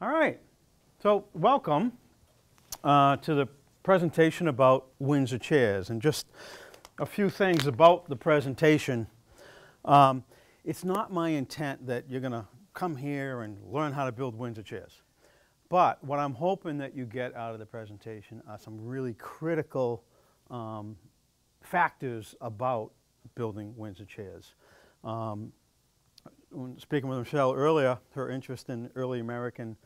All right. So welcome uh, to the presentation about Windsor chairs. And just a few things about the presentation. Um, it's not my intent that you're going to come here and learn how to build Windsor chairs. But what I'm hoping that you get out of the presentation are some really critical um, factors about building Windsor chairs. Um, when speaking with Michelle earlier, her interest in early American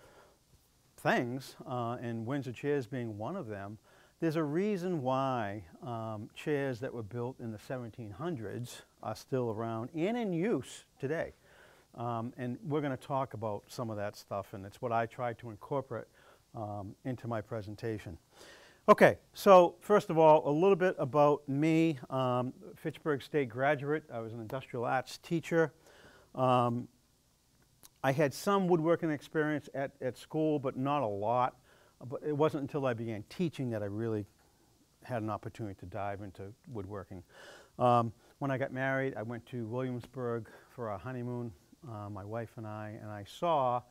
things, uh, and Windsor chairs being one of them, there's a reason why um, chairs that were built in the 1700s are still around and in use today. Um, and we're going to talk about some of that stuff, and it's what I tried to incorporate um, into my presentation. Okay, so first of all, a little bit about me. Um, Fitchburg State graduate. I was an industrial arts teacher. Um, I had some woodworking experience at, at school, but not a lot. But it wasn't until I began teaching that I really had an opportunity to dive into woodworking. Um, when I got married, I went to Williamsburg for our honeymoon, uh, my wife and I, and I saw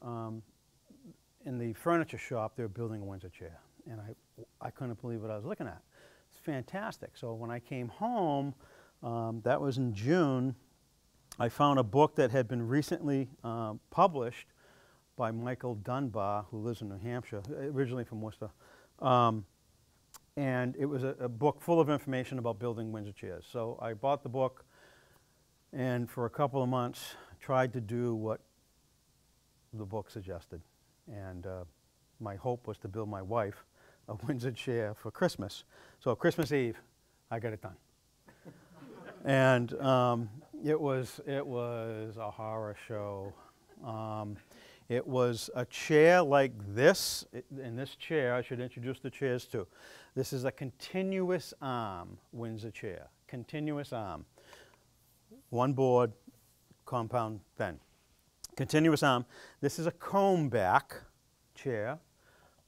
um, in the furniture shop they were building a Windsor chair. And I, I couldn't believe what I was looking at. It's fantastic. So when I came home, um, that was in June, I found a book that had been recently uh, published by Michael Dunbar, who lives in New Hampshire, originally from Worcester. Um, and it was a, a, book full of information about building Windsor chairs. So I bought the book and for a couple of months tried to do what the book suggested. And uh, my hope was to build my wife a Windsor chair for Christmas. So Christmas Eve, I got it done. and um, it was, it was a horror show. Um, it was a chair like this. In this chair, I should introduce the chairs too. This is a continuous arm Windsor chair. Continuous arm. One board, compound bend. Continuous arm. This is a comb back chair,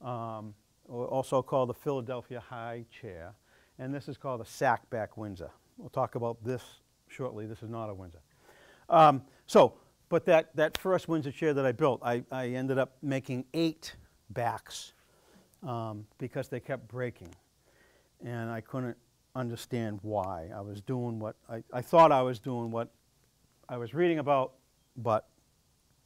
um, also called the Philadelphia High chair. And this is called a sack back Windsor. We'll talk about this shortly. This is not a Windsor. Um, so, but that, that first Windsor chair that I built, I, I ended up making eight backs um, because they kept breaking. And I couldn't understand why. I was doing what, I, I thought I was doing what I was reading about, but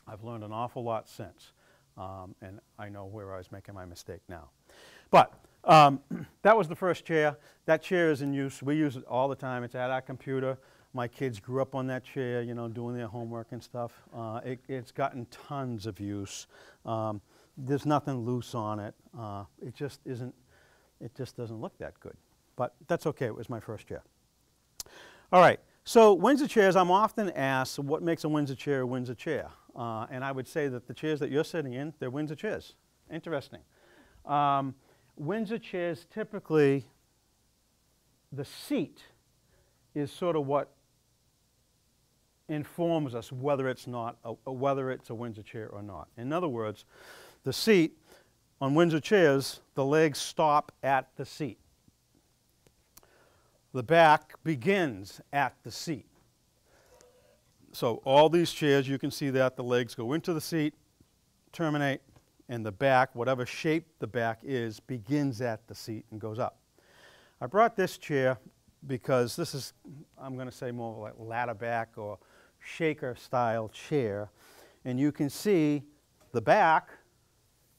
I've learned an awful lot since. Um, and I know where I was making my mistake now. But um, that was the first chair. That chair is in use. We use it all the time. It's at our computer. My kids grew up on that chair, you know, doing their homework and stuff. Uh, it, it's gotten tons of use. Um, there's nothing loose on it. Uh, it just isn't, it just doesn't look that good. But that's okay, it was my first chair. All right, so Windsor chairs, I'm often asked what makes a Windsor chair a Windsor chair? Uh, and I would say that the chairs that you're sitting in, they're Windsor chairs. Interesting. Um, Windsor chairs typically, the seat is sort of what informs us whether it's not a, whether it's a Windsor chair or not. In other words, the seat on Windsor chairs, the legs stop at the seat. The back begins at the seat. So all these chairs, you can see that the legs go into the seat, terminate, and the back, whatever shape the back is, begins at the seat and goes up. I brought this chair because this is, I'm going to say more like ladder back or shaker style chair. And you can see the back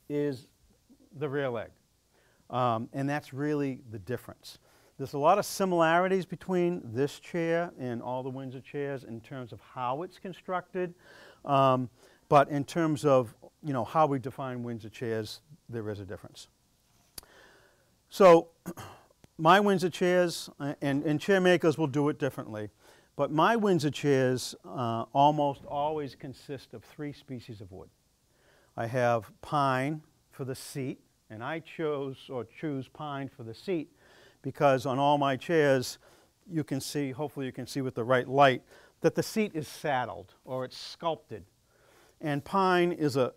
is the rear leg. Um, and that's really the difference. There's a lot of similarities between this chair and all the Windsor chairs in terms of how it's constructed. Um, but in terms of you know, how we define Windsor chairs, there is a difference. So my Windsor chairs, uh, and, and chair makers will do it differently, but my Windsor chairs uh, almost always consist of three species of wood. I have pine for the seat, and I chose or choose pine for the seat because on all my chairs, you can see, hopefully you can see with the right light, that the seat is saddled or it's sculpted. And pine is a,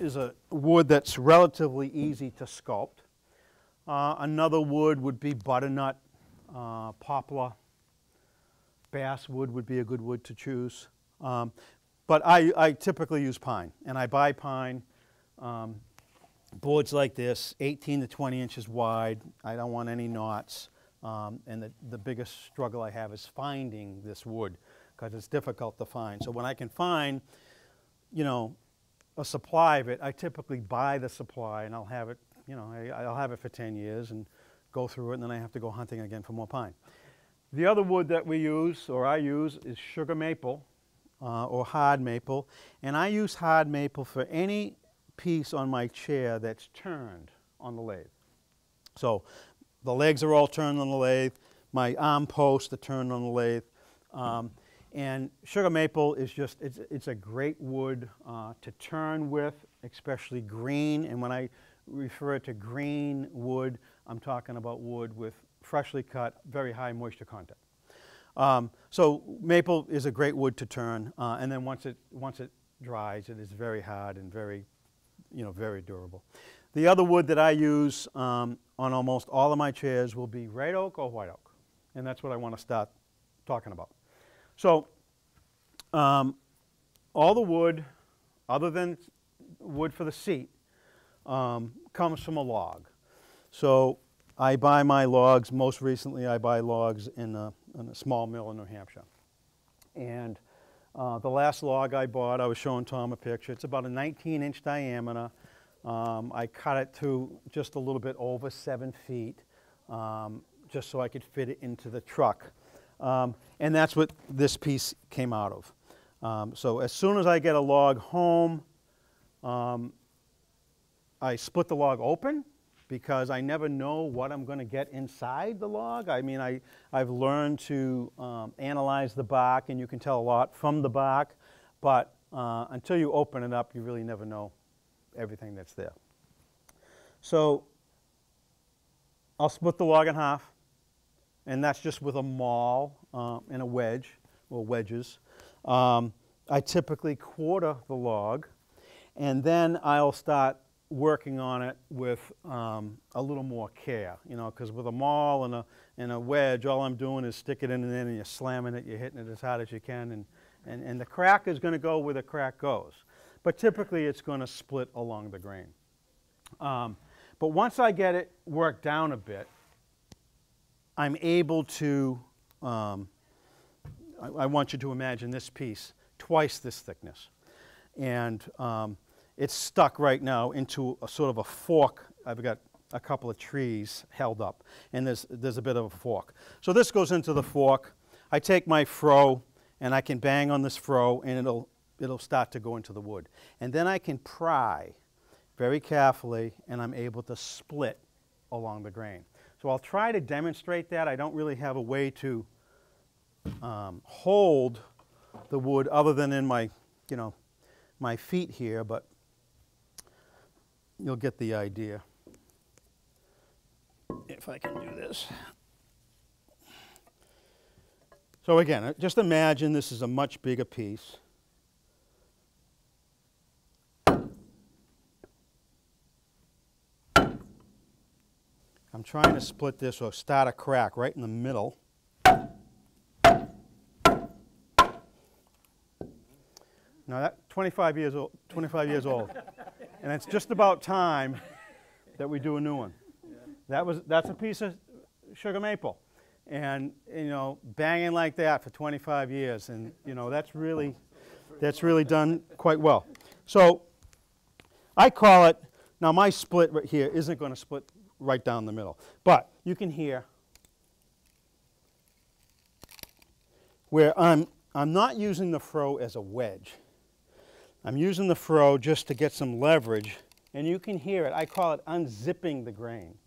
is a wood that's relatively easy to sculpt. Uh, another wood would be butternut, uh, poplar, basswood would be a good wood to choose. Um, but I, I, typically use pine, and I buy pine um, boards like this, 18 to 20 inches wide. I don't want any knots. Um, and the, the biggest struggle I have is finding this wood because it's difficult to find. So when I can find, you know, a supply of it, I typically buy the supply and I'll have it, you know, I, I'll have it for 10 years and go through it and then I have to go hunting again for more pine. The other wood that we use, or I use, is sugar maple uh, or hard maple. And I use hard maple for any piece on my chair that's turned on the lathe. So the legs are all turned on the lathe. My arm posts are turned on the lathe. Um, and sugar maple is just, it's, it's a great wood uh, to turn with, especially green. And when I refer to green wood, I'm talking about wood with freshly cut, very high moisture content. Um, so maple is a great wood to turn, uh, and then once it, once it dries, it is very hard and very, you know, very durable. The other wood that I use um, on almost all of my chairs will be red oak or white oak, and that's what I want to start talking about. So um, all the wood, other than wood for the seat, um, comes from a log. So I buy my logs, most recently I buy logs in a, in a small mill in New Hampshire. And uh, the last log I bought, I was showing Tom a picture, it's about a 19 inch diameter. Um, I cut it to just a little bit over seven feet, um, just so I could fit it into the truck. Um, and that's what this piece came out of. Um, so as soon as I get a log home, um, I split the log open because I never know what I'm going to get inside the log. I mean, I, I've learned to um, analyze the bark, and you can tell a lot from the bark, but uh, until you open it up, you really never know everything that's there. So I'll split the log in half, and that's just with a maul uh, and a wedge, or wedges. Um, I typically quarter the log, and then I'll start working on it with um, a little more care, you know, because with a maul and a, and a wedge, all I'm doing is stick it in and then and you're slamming it, you're hitting it as hard as you can, and, and, and the crack is going to go where the crack goes. But typically it's going to split along the grain. Um, but once I get it worked down a bit, I'm able to, um, I, I, want you to imagine this piece, twice this thickness. And um, it's stuck right now into a sort of a fork. I've got a couple of trees held up, and there's, there's a bit of a fork. So this goes into the fork. I take my froe, and I can bang on this froe, and it'll, it'll start to go into the wood. And then I can pry very carefully, and I'm able to split along the grain. So I'll try to demonstrate that. I don't really have a way to um, hold the wood other than in my, you know, my feet here, but you'll get the idea. If I can do this. So again, uh, just imagine this is a much bigger piece. I'm trying to split this or start a crack right in the middle. Now that 25 years old, 25 years old. And it's just about time that we do a new one. That was, that's a piece of sugar maple. And, you know, banging like that for 25 years. And, you know, that's really, that's really done quite well. So I call it, now my split right here isn't going to split right down the middle. But you can hear where I'm, I'm not using the froe as a wedge. I'm using the froe just to get some leverage, and you can hear it. I call it unzipping the grain.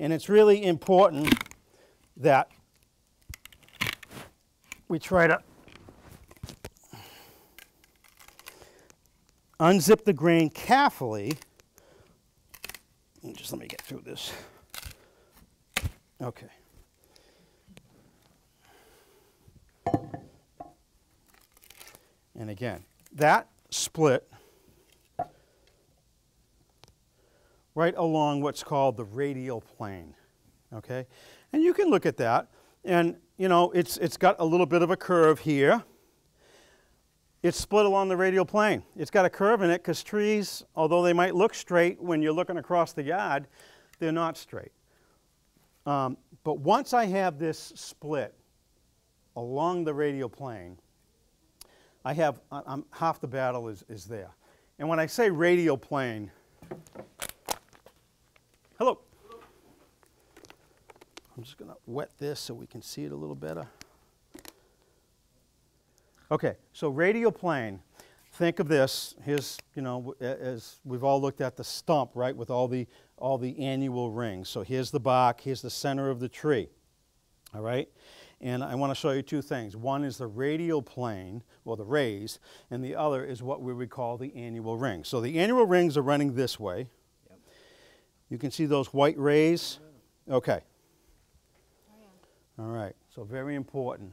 And it's really important that we try to unzip the grain carefully. Just let me get through this. Okay. And again, that split right along what's called the radial plane, okay? And you can look at that, and you know, it's, it's got a little bit of a curve here. it's split along the radial plane. It's got a curve in it because trees, although they might look straight when you're looking across the yard, they're not straight. Um, but once I have this split along the radial plane, I have, I'm, half the battle is, is there. And when I say radial plane, hello. I'm just going to wet this so we can see it a little better. Okay, so radial plane. Think of this. Here's, you know, as we've all looked at the stump, right, with all the all the annual rings. So here's the bark. Here's the center of the tree. All right, and I want to show you two things. One is the radial plane, or the rays, and the other is what we would call the annual ring. So the annual rings are running this way. You can see those white rays. Okay. All right. So very important.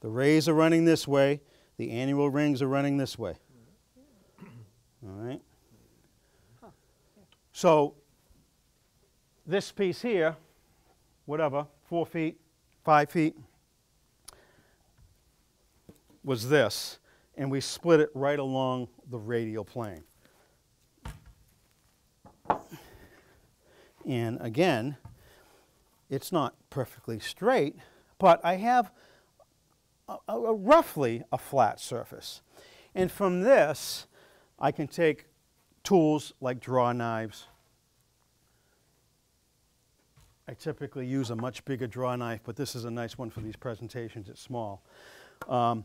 The rays are running this way. The annual rings are running this way. All right. So this piece here, whatever, four feet, five feet, was this, and we split it right along the radial plane. And again, it's not perfectly straight, but I have a, a- roughly a flat surface. And from this, I can take tools like draw knives. I typically use a much bigger draw knife, but this is a nice one for these presentations. It's small. Um,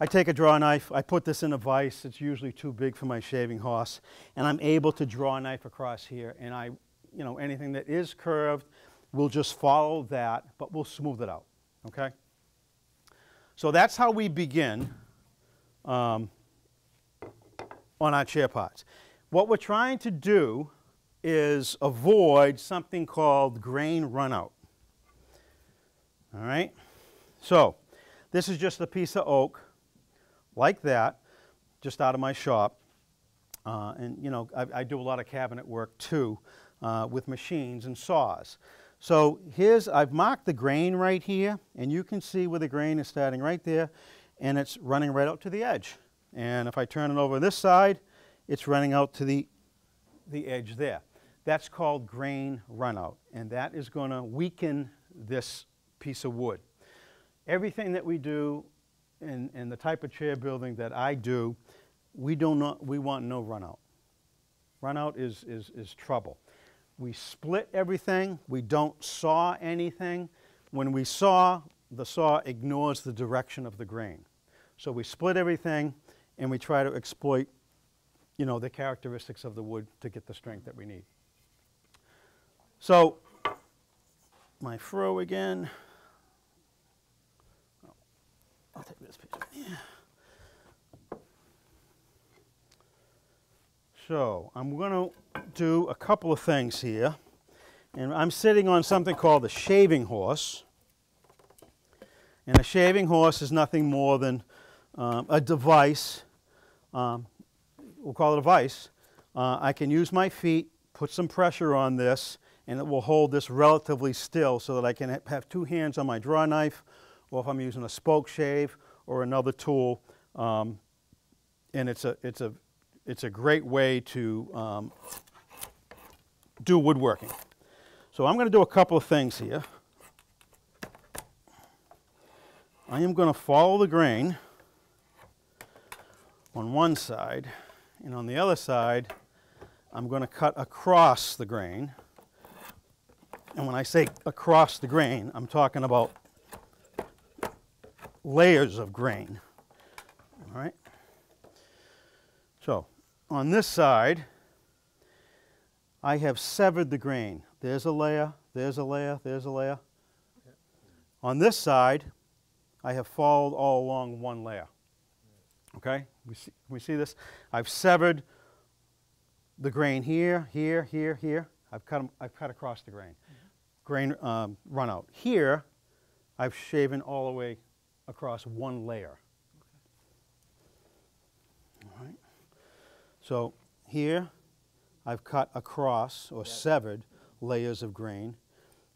I take a draw knife, I put this in a vise. It's usually too big for my shaving horse, and I'm able to draw a knife across here. And I, you know, anything that is curved, we'll just follow that, but we'll smooth it out. Okay. So that's how we begin um, on our chair pots. What we're trying to do is avoid something called grain runout. All right? So, this is just a piece of oak like that, just out of my shop. Uh, and, you know, I, I do a lot of cabinet work too uh, with machines and saws. So here's, I've marked the grain right here, and you can see where the grain is starting right there, and it's running right out to the edge. And if I turn it over this side, it's running out to the, the edge there. That's called grain runout, and that is going to weaken this piece of wood. Everything that we do in, in the type of chair building that I do, we, do not, we want no runout. Runout is, is, is trouble. We split everything. We don't saw anything. When we saw, the saw ignores the direction of the grain. So we split everything and we try to exploit, you know, the characteristics of the wood to get the strength that we need. So my froe again. Oh, I'll take this piece. Yeah. So I'm going to do a couple of things here. And I'm sitting on something called a shaving horse. And a shaving horse is nothing more than um, a device. Um, we'll call it a vice. Uh, I can use my feet, put some pressure on this, and it will hold this relatively still so that I can have two hands on my draw knife, or if I'm using a spoke shave or another tool. Um, and it's a, it's, a, it's a great way to um, do woodworking. So I'm going to do a couple of things here. I am going to follow the grain on one side, and on the other side, I'm going to cut across the grain. And when I say across the grain, I'm talking about layers of grain. All right? So, on this side, I have severed the grain. There's a layer, there's a layer, there's a layer. On this side, I have followed all along one layer. Okay? We see, we see this? I've severed the grain here, here, here, here. I've cut, I've cut across the grain. Grain um, run out. Here, I've shaven all the way across one layer. All right. So here, I've cut across or severed layers of grain.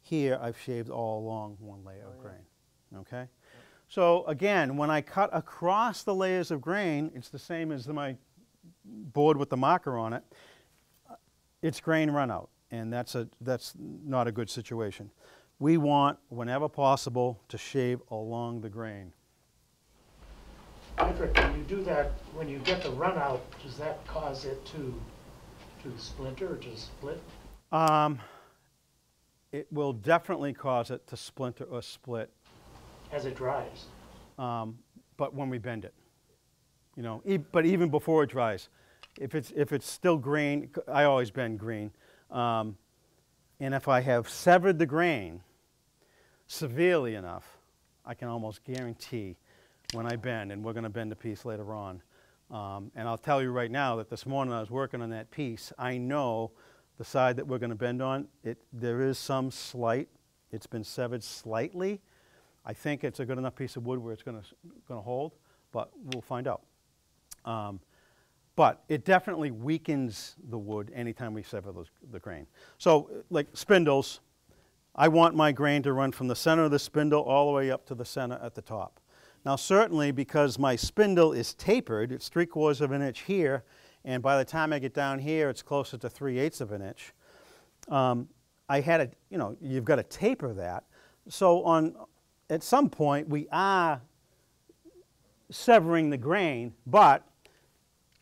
Here, I've shaved all along one layer of grain. Okay? So again, when I cut across the layers of grain, it's the same as my board with the marker on it. It's grain runout, and that's, a, that's not a good situation. We want, whenever possible, to shave along the grain. Patrick, when you do that, when you get the runout, does that cause it to, to splinter or to split? Um, it will definitely cause it to splinter or split, as it dries? um, but when we bend it. You know, e- but even before it dries, if it's, if it's still green, I always bend green. Um, and if I have severed the grain severely enough, I can almost guarantee when I bend, and we're going to bend a piece later on. Um, and I'll tell you right now that this morning I was working on that piece. I know the side that we're going to bend on, it, there is some slight, it's been severed slightly. I think it's a good enough piece of wood where it's going to, hold, but we'll find out. Um, but it definitely weakens the wood anytime we sever those, the grain. So, like spindles, I want my grain to run from the center of the spindle all the way up to the center at the top. Now, certainly because my spindle is tapered, it's three quarters of an inch here, and by the time I get down here, it's closer to three eighths of an inch. Um, I had a, you know, you've got to taper that. So on, at some point, we are severing the grain, but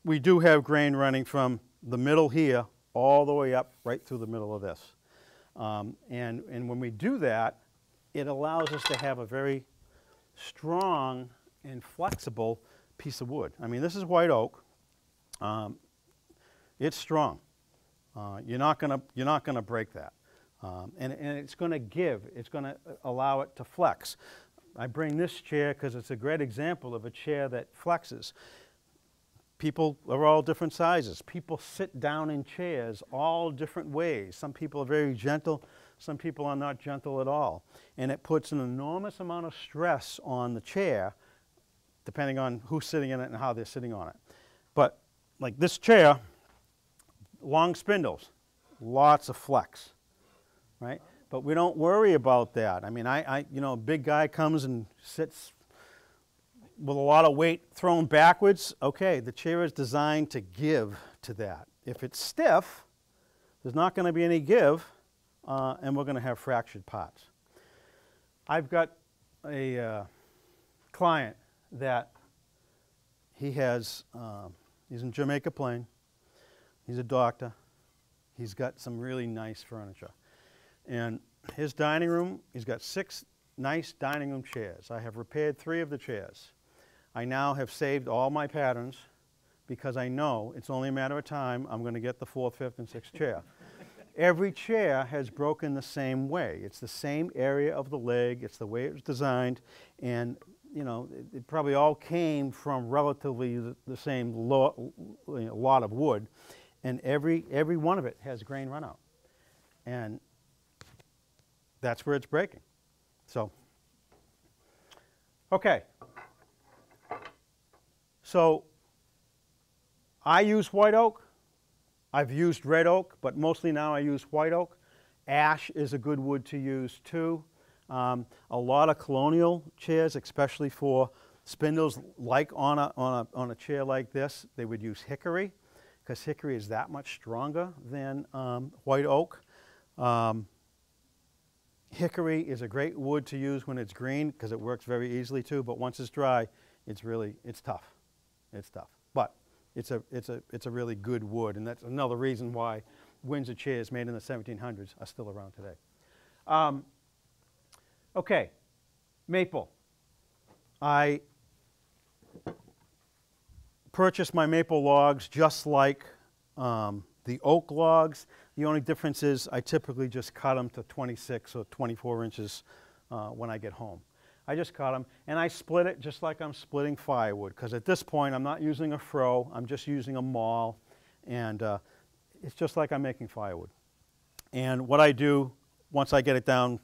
we do have grain running from the middle here all the way up right through the middle of this. Um, and, and when we do that, it allows us to have a very strong and flexible piece of wood. I mean, this is white oak. Um, it's strong. Uh, you're not gonna you're not gonna break that, um, and and it's gonna give. It's gonna allow it to flex. I bring this chair because it's a great example of a chair that flexes. People are all different sizes. People sit down in chairs all different ways. Some people are very gentle, some people are not gentle at all. And it puts an enormous amount of stress on the chair, depending on who's sitting in it and how they're sitting on it. But like this chair, long spindles, lots of flex, right? But we don't worry about that. I mean, I, I you know, a big guy comes and sits with a lot of weight thrown backwards, okay, the chair is designed to give to that. If it's stiff, there's not going to be any give, uh, and we're going to have fractured parts. I've got a uh, client that he has, um, he's in Jamaica Plain, he's a doctor, he's got some really nice furniture. And his dining room, he's got six nice dining room chairs. I have repaired three of the chairs. I now have saved all my patterns because I know it's only a matter of time I'm going to get the fourth, fifth, and sixth chair. Every chair has broken the same way. It's the same area of the leg, it's the way it was designed, and you know, it, it probably all came from relatively the, the same lo, you know, lot of wood, and every, every one of it has grain runout. And that's where it's breaking. So, okay. So, I use white oak. I've used red oak, but mostly now I use white oak. Ash is a good wood to use too. Um, a lot of colonial chairs, especially for spindles, like on a, on a, on a chair like this, they would use hickory because hickory is that much stronger than um, white oak. Um, hickory is a great wood to use when it's green because it works very easily too, but once it's dry, it's really, it's tough. It's tough. But it's a, it's a, it's a really good wood, and that's another reason why Windsor chairs made in the 1700s are still around today. Um, okay, maple. I purchased my maple logs just like um, the oak logs. The only difference is I typically just cut them to 26 or 24 inches uh, when I get home. I just cut them and I split it just like I'm splitting firewood because at this point I'm not using a froe, I'm just using a maul and uh, it's just like I'm making firewood. And what I do once I get it down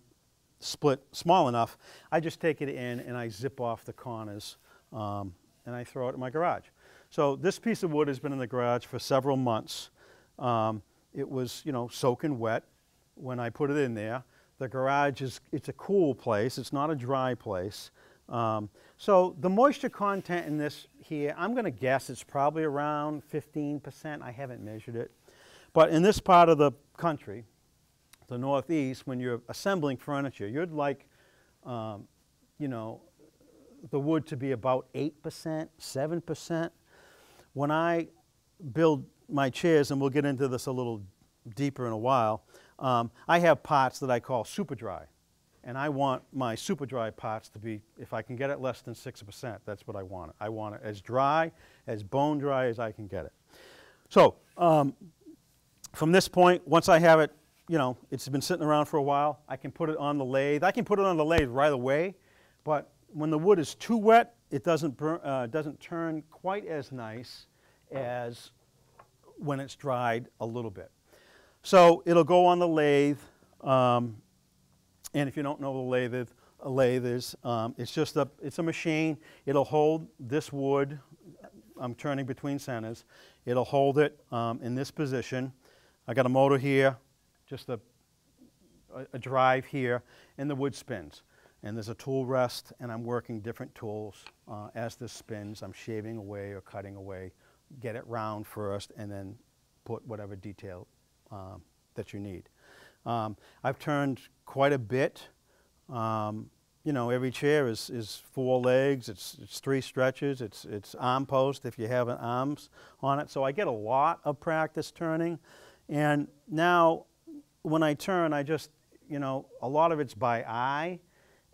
split small enough, I just take it in and I zip off the corners um, and I throw it in my garage. So this piece of wood has been in the garage for several months. Um, it was, you know, soaking wet when I put it in there. The garage is, it's a cool place. It's not a dry place. Um, so the moisture content in this here, I'm going to guess it's probably around 15%. I haven't measured it. But in this part of the country, the Northeast, when you're assembling furniture, you'd like, um, you know, the wood to be about 8%, 7%. When I build my chairs, and we'll get into this a little deeper in a while, um, I have pots that I call super dry. And I want my super dry pots to be, if I can get it less than 6%, that's what I want. I want it as dry, as bone dry as I can get it. So um, from this point, once I have it, you know, it's been sitting around for a while, I can put it on the lathe. I can put it on the lathe right away, but when the wood is too wet, it doesn't, burn, uh, doesn't turn quite as nice as when it's dried a little bit. So it'll go on the lathe. Um, and if you don't know what a lathe is, a lathe is um, it's just a, it's a machine. It'll hold this wood. I'm turning between centers. It'll hold it um, in this position. I got a motor here, just a, a, a drive here, and the wood spins. And there's a tool rest, and I'm working different tools uh, as this spins. I'm shaving away or cutting away. Get it round first, and then put whatever detail um, that you need. Um, I've turned quite a bit. Um, you know, every chair is, is four legs, it's, it's three stretches, it's, it's arm post if you have an arms on it. So I get a lot of practice turning. And now when I turn, I just, you know, a lot of it's by eye.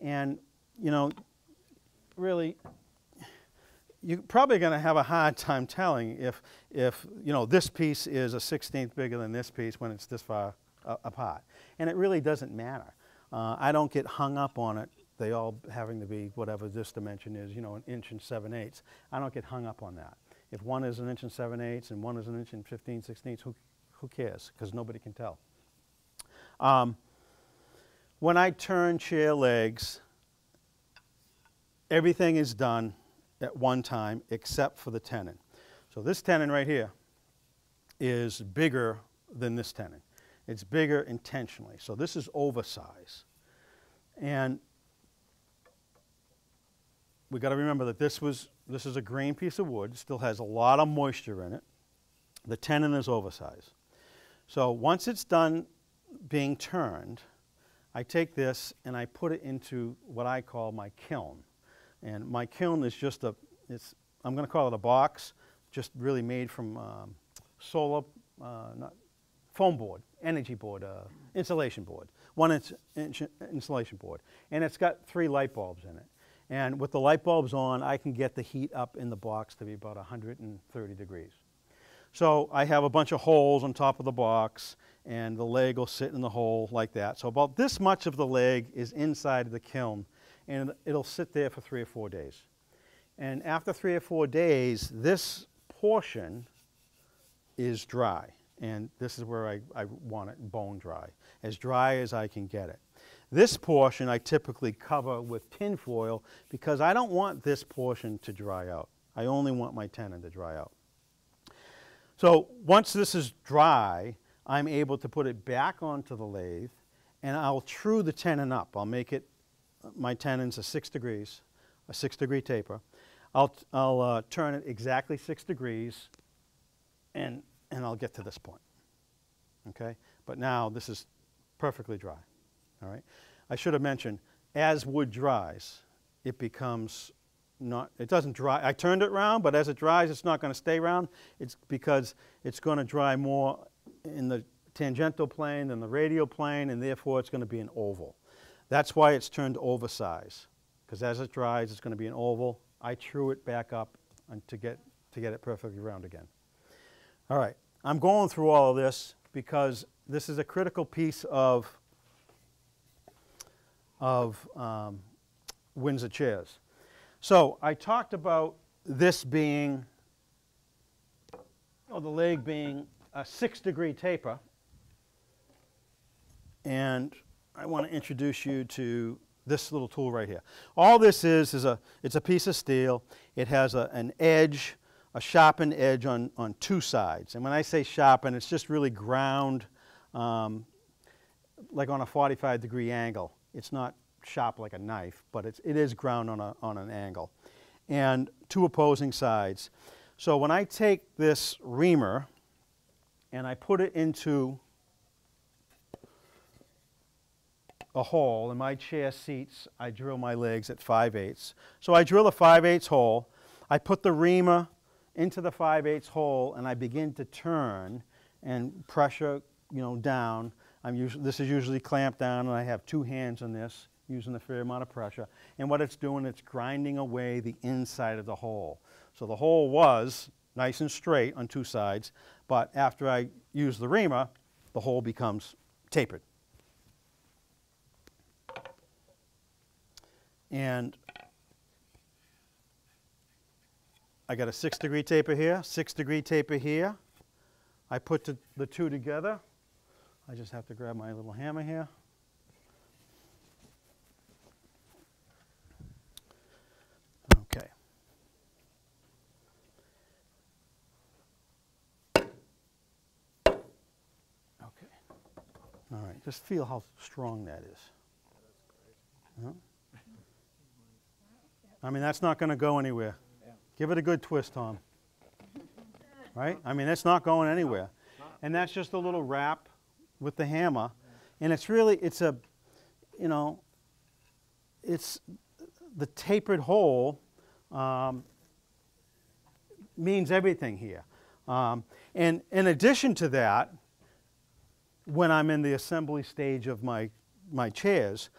And, you know, really, you're probably going to have a hard time telling if, if you know, this piece is a 16th bigger than this piece when it's this far uh, apart. And it really doesn't matter. Uh, I don't get hung up on it. They all having to be whatever this dimension is, you know, an inch and 7 eighths. I don't get hung up on that. If one is an inch and 7 eighths and one is an inch and 15 sixteenths, who, who cares? Because nobody can tell. Um, when I turn chair legs, everything is done at one time except for the tenon. So this tenon right here is bigger than this tenon. It's bigger intentionally. So this is oversize. And we got to remember that this was this is a green piece of wood, still has a lot of moisture in it. The tenon is oversized. So once it's done being turned, I take this and I put it into what I call my kiln. And my kiln is just a, it's, I'm going to call it a box, just really made from um, solar, uh, not, foam board, energy board, uh, insulation board, one inch, inch insulation board. And it's got three light bulbs in it. And with the light bulbs on, I can get the heat up in the box to be about 130 degrees. So I have a bunch of holes on top of the box, and the leg will sit in the hole like that. So about this much of the leg is inside the kiln, and it'll sit there for three or four days. And after three or four days, this portion is dry. And this is where I, I want it bone dry, as dry as I can get it. This portion I typically cover with tin foil because I don't want this portion to dry out. I only want my tenon to dry out. So once this is dry, I'm able to put it back onto the lathe and I'll true the tenon up. I'll make it, my tenon's a six degrees, a six degree taper. I'll, I'll uh, turn it exactly six degrees and, and I'll get to this point. Okay? But now this is perfectly dry. All right? I should have mentioned, as wood dries, it becomes not, it doesn't dry. I turned it round, but as it dries, it's not going to stay round. It's because it's going to dry more in the tangential plane than the radial plane, and therefore it's going to be an oval. That's why it's turned oversize, because as it dries, it's going to be an oval. I true it back up to get, to get it perfectly round again. All right, I'm going through all of this because this is a critical piece of, of um, Windsor chairs. So I talked about this being, oh, the leg being a six degree taper. And I want to introduce you to this little tool right here. All this is, is a, it's a piece of steel. It has a, an edge, a sharpened edge on, on two sides. And when I say sharpen, it's just really ground um, like on a 45 degree angle. It's not sharp like a knife, but it's, it is ground on, a, on an angle. And two opposing sides. So when I take this reamer and I put it into a hole in my chair seats, I drill my legs at 5 eighths. So I drill a 5 eighths hole, I put the reamer into the 5 eighths hole and I begin to turn and pressure, you know, down. I'm usually, this is usually clamped down and I have two hands on this using a fair amount of pressure. And what it's doing, it's grinding away the inside of the hole. So the hole was nice and straight on two sides, but after I use the reamer, the hole becomes tapered. And I got a six degree taper here, six degree taper here. I put the, the two together. I just have to grab my little hammer here. Okay. Okay. All right, just feel how strong that is. I mean, that's not going to go anywhere. Give it a good twist, Tom. Right? I mean, it's not going anywhere. And that's just a little wrap with the hammer. And it's really, it's a, you know, it's the tapered hole um, means everything here. Um, and in addition to that, when I'm in the assembly stage of my, my chairs,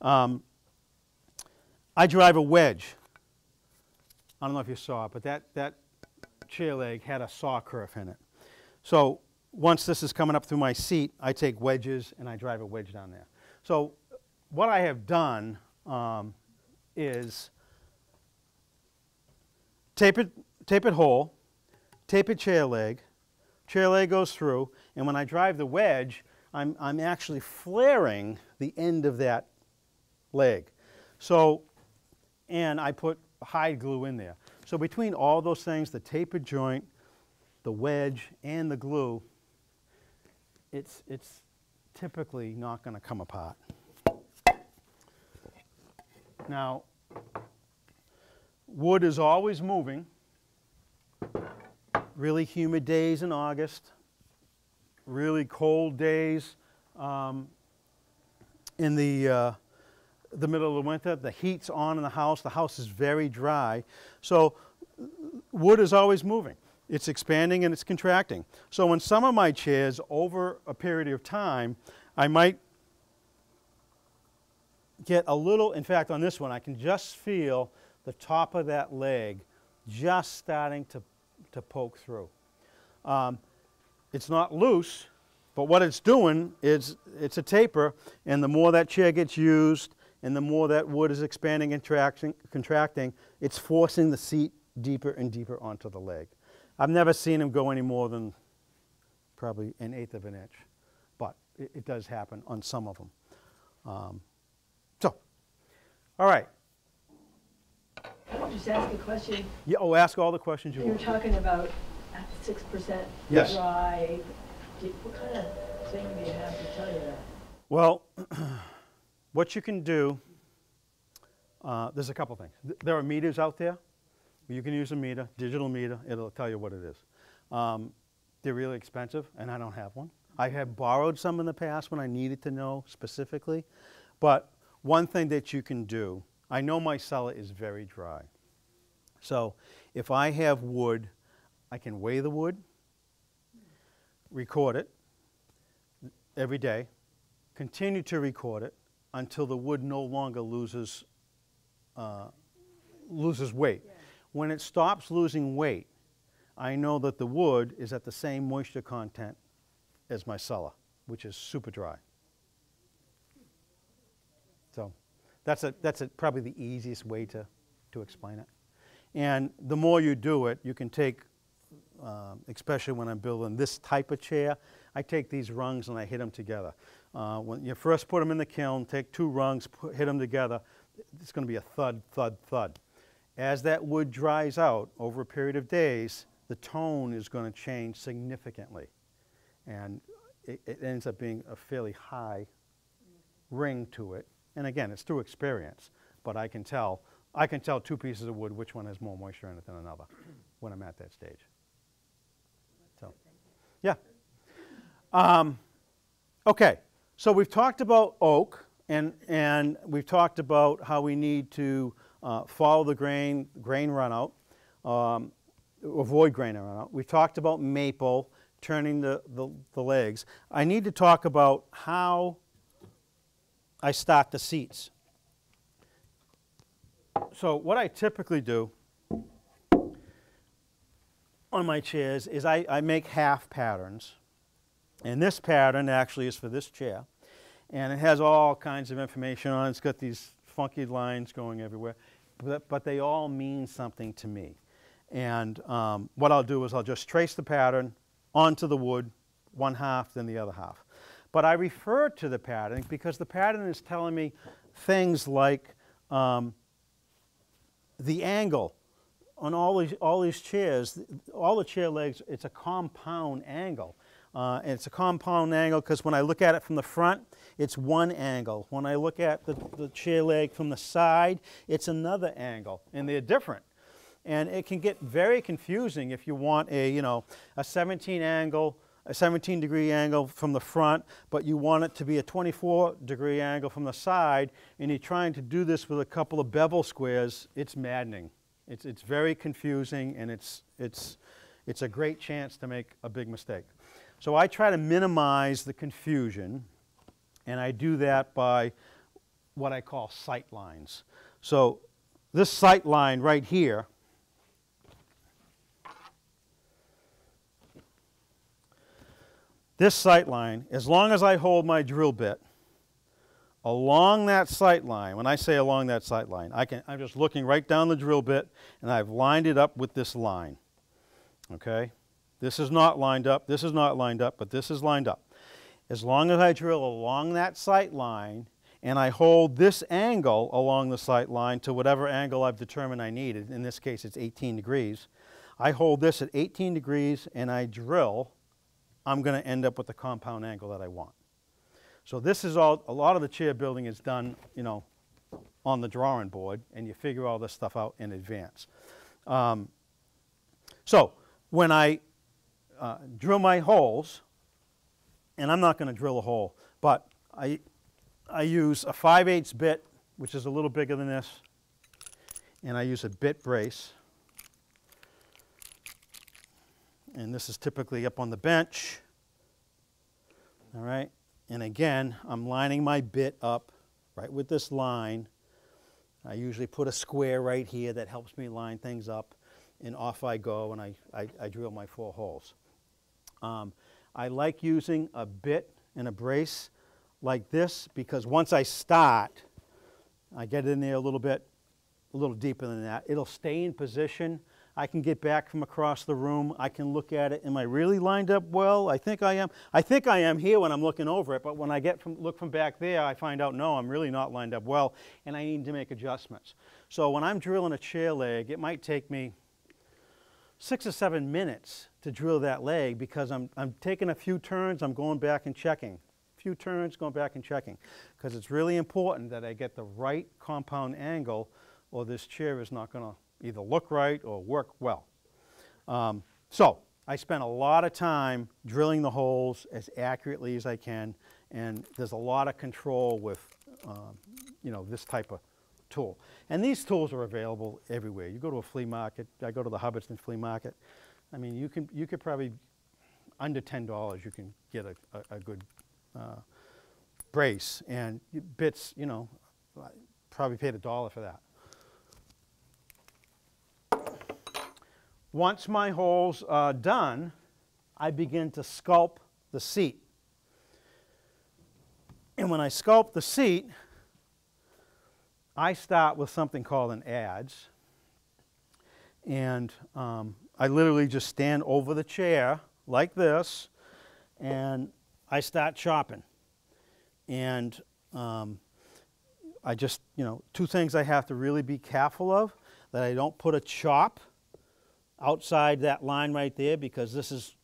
um, I drive a wedge. I don't know if you saw it, but that, that chair leg had a saw kerf in it. So once this is coming up through my seat, I take wedges and I drive a wedge down there. So what I have done um, is tape it, tape it whole, tape it chair leg, chair leg goes through, and when I drive the wedge, I'm, I'm actually flaring the end of that leg. So, and I put hide glue in there. So between all those things, the tapered joint, the wedge, and the glue, it's, it's typically not going to come apart. Now, wood is always moving. Really humid days in August, really cold days um, in the, uh, the middle of the winter. The heat's on in the house. The house is very dry. So wood is always moving. It's expanding and it's contracting. So in some of my chairs, over a period of time, I might get a little, in fact, on this one, I can just feel the top of that leg just starting to, to poke through. Um, it's not loose, but what it's doing is it's a taper, and the more that chair gets used, and the more that wood is expanding and contracting, it's forcing the seat deeper and deeper onto the leg. I've never seen them go any more than probably an eighth of an inch, but it, it does happen on some of them. Um, so, all right. Can I just ask a question? Yeah, oh, ask all the questions you You want. talking about six percent Yes. dry. What kind of thing do you have to tell you that? Well, what you can do, uh, there's a couple things. Th- There are meters out there. You can use a meter, digital meter. It'll tell you what it is. Um, they're really expensive, and I don't have one. I have borrowed some in the past when I needed to know specifically. But one thing that you can do, I know my cellar is very dry. So if I have wood, I can weigh the wood, record it every day, continue to record it until the wood no longer loses, uh, loses weight. When it stops losing weight, I know that the wood is at the same moisture content as my cellar, which is super dry. So that's, a, that's a, probably the easiest way to, to explain it. And the more you do it, you can take, um, especially when I'm building this type of chair, I take these rungs and I hit them together. Uh, when you first put them in the kiln, take two rungs, put, hit them together, it's going to be a thud, thud, thud. As that wood dries out over a period of days, the tone is going to change significantly. And it, it ends up being a fairly high ring to it And again, it's through experience, but I can tell, I can tell two pieces of wood which one has more moisture in it than another when I'm at that stage. So, yeah. Um, okay, so we've talked about oak, and, and we've talked about how we need to uh, follow the grain, grain runout, um, avoid grain runout. We've talked about maple, turning the, the, the legs. I need to talk about how I stock the seats. So what I typically do on my chairs is I, I make half patterns. And this pattern actually is for this chair. And it has all kinds of information on it. It's got these funky lines going everywhere. But, but they all mean something to me. And um, what I'll do is I'll just trace the pattern onto the wood, one half, then the other half. But I refer to the pattern because the pattern is telling me things like um, the angle on all these, all these chairs, all the chair legs, it's a compound angle. Uh, and it's a compound angle because when I look at it from the front, it's one angle. When I look at the, the chair leg from the side, it's another angle, and they're different. And it can get very confusing if you want a, you know, a 17 angle, a 17 degree angle from the front, but you want it to be a 24 degree angle from the side, and you're trying to do this with a couple of bevel squares, it's maddening. It's, it's very confusing, and it's, it's, it's a great chance to make a big mistake. So I try to minimize the confusion, and I do that by what I call sight lines. So this sight line right here this sight line, as long as I hold my drill bit along that sight line, when I say along that sight line, I can, I'm just looking right down the drill bit and I've lined it up with this line. Okay? This is not lined up, this is not lined up, but this is lined up. As long as I drill along that sight line and I hold this angle along the sight line to whatever angle I've determined I need, in this case it's 18 degrees, I hold this at 18 degrees and I drill, I'm going to end up with the compound angle that I want. So this is all, a lot of the chair building is done, you know, on the drawing board, and you figure all this stuff out in advance. Um, so when I uh, drill my holes, and I'm not going to drill a hole, but I, I use a 5 8 bit, which is a little bigger than this, and I use a bit brace. And this is typically up on the bench. All right. And again, I'm lining my bit up right with this line. I usually put a square right here that helps me line things up. And off I go and I, I, I drill my four holes. Um, I like using a bit and a brace like this because once I start, I get in there a little bit, a little deeper than that. It'll stay in position I can get back from across the room. I can look at it. Am I really lined up well? I think I am. I think I am here when I'm looking over it, but when I get from, look from back there, I find out, no, I'm really not lined up well, and I need to make adjustments. So when I'm drilling a chair leg, it might take me six or seven minutes to drill that leg because I'm, I'm taking a few turns, I'm going back and checking. A few turns, going back and checking. Because it's really important that I get the right compound angle or this chair is not going to either look right or work well. Um, so I spent a lot of time drilling the holes as accurately as I can, and there's a lot of control with um, you know this type of tool. And these tools are available everywhere. You go to a flea market. I go to the Hubbardston flea market. I mean, you can you could probably under ten dollars you can get a, a, a good uh, brace and bits. You know, probably paid a dollar for that. Once my holes are done, I begin to sculpt the seat. And when I sculpt the seat, I start with something called an adze. And um, I literally just stand over the chair like this, and I start chopping. And um, I just, you know, two things I have to really be careful of that I don't put a chop outside that line right there because this is,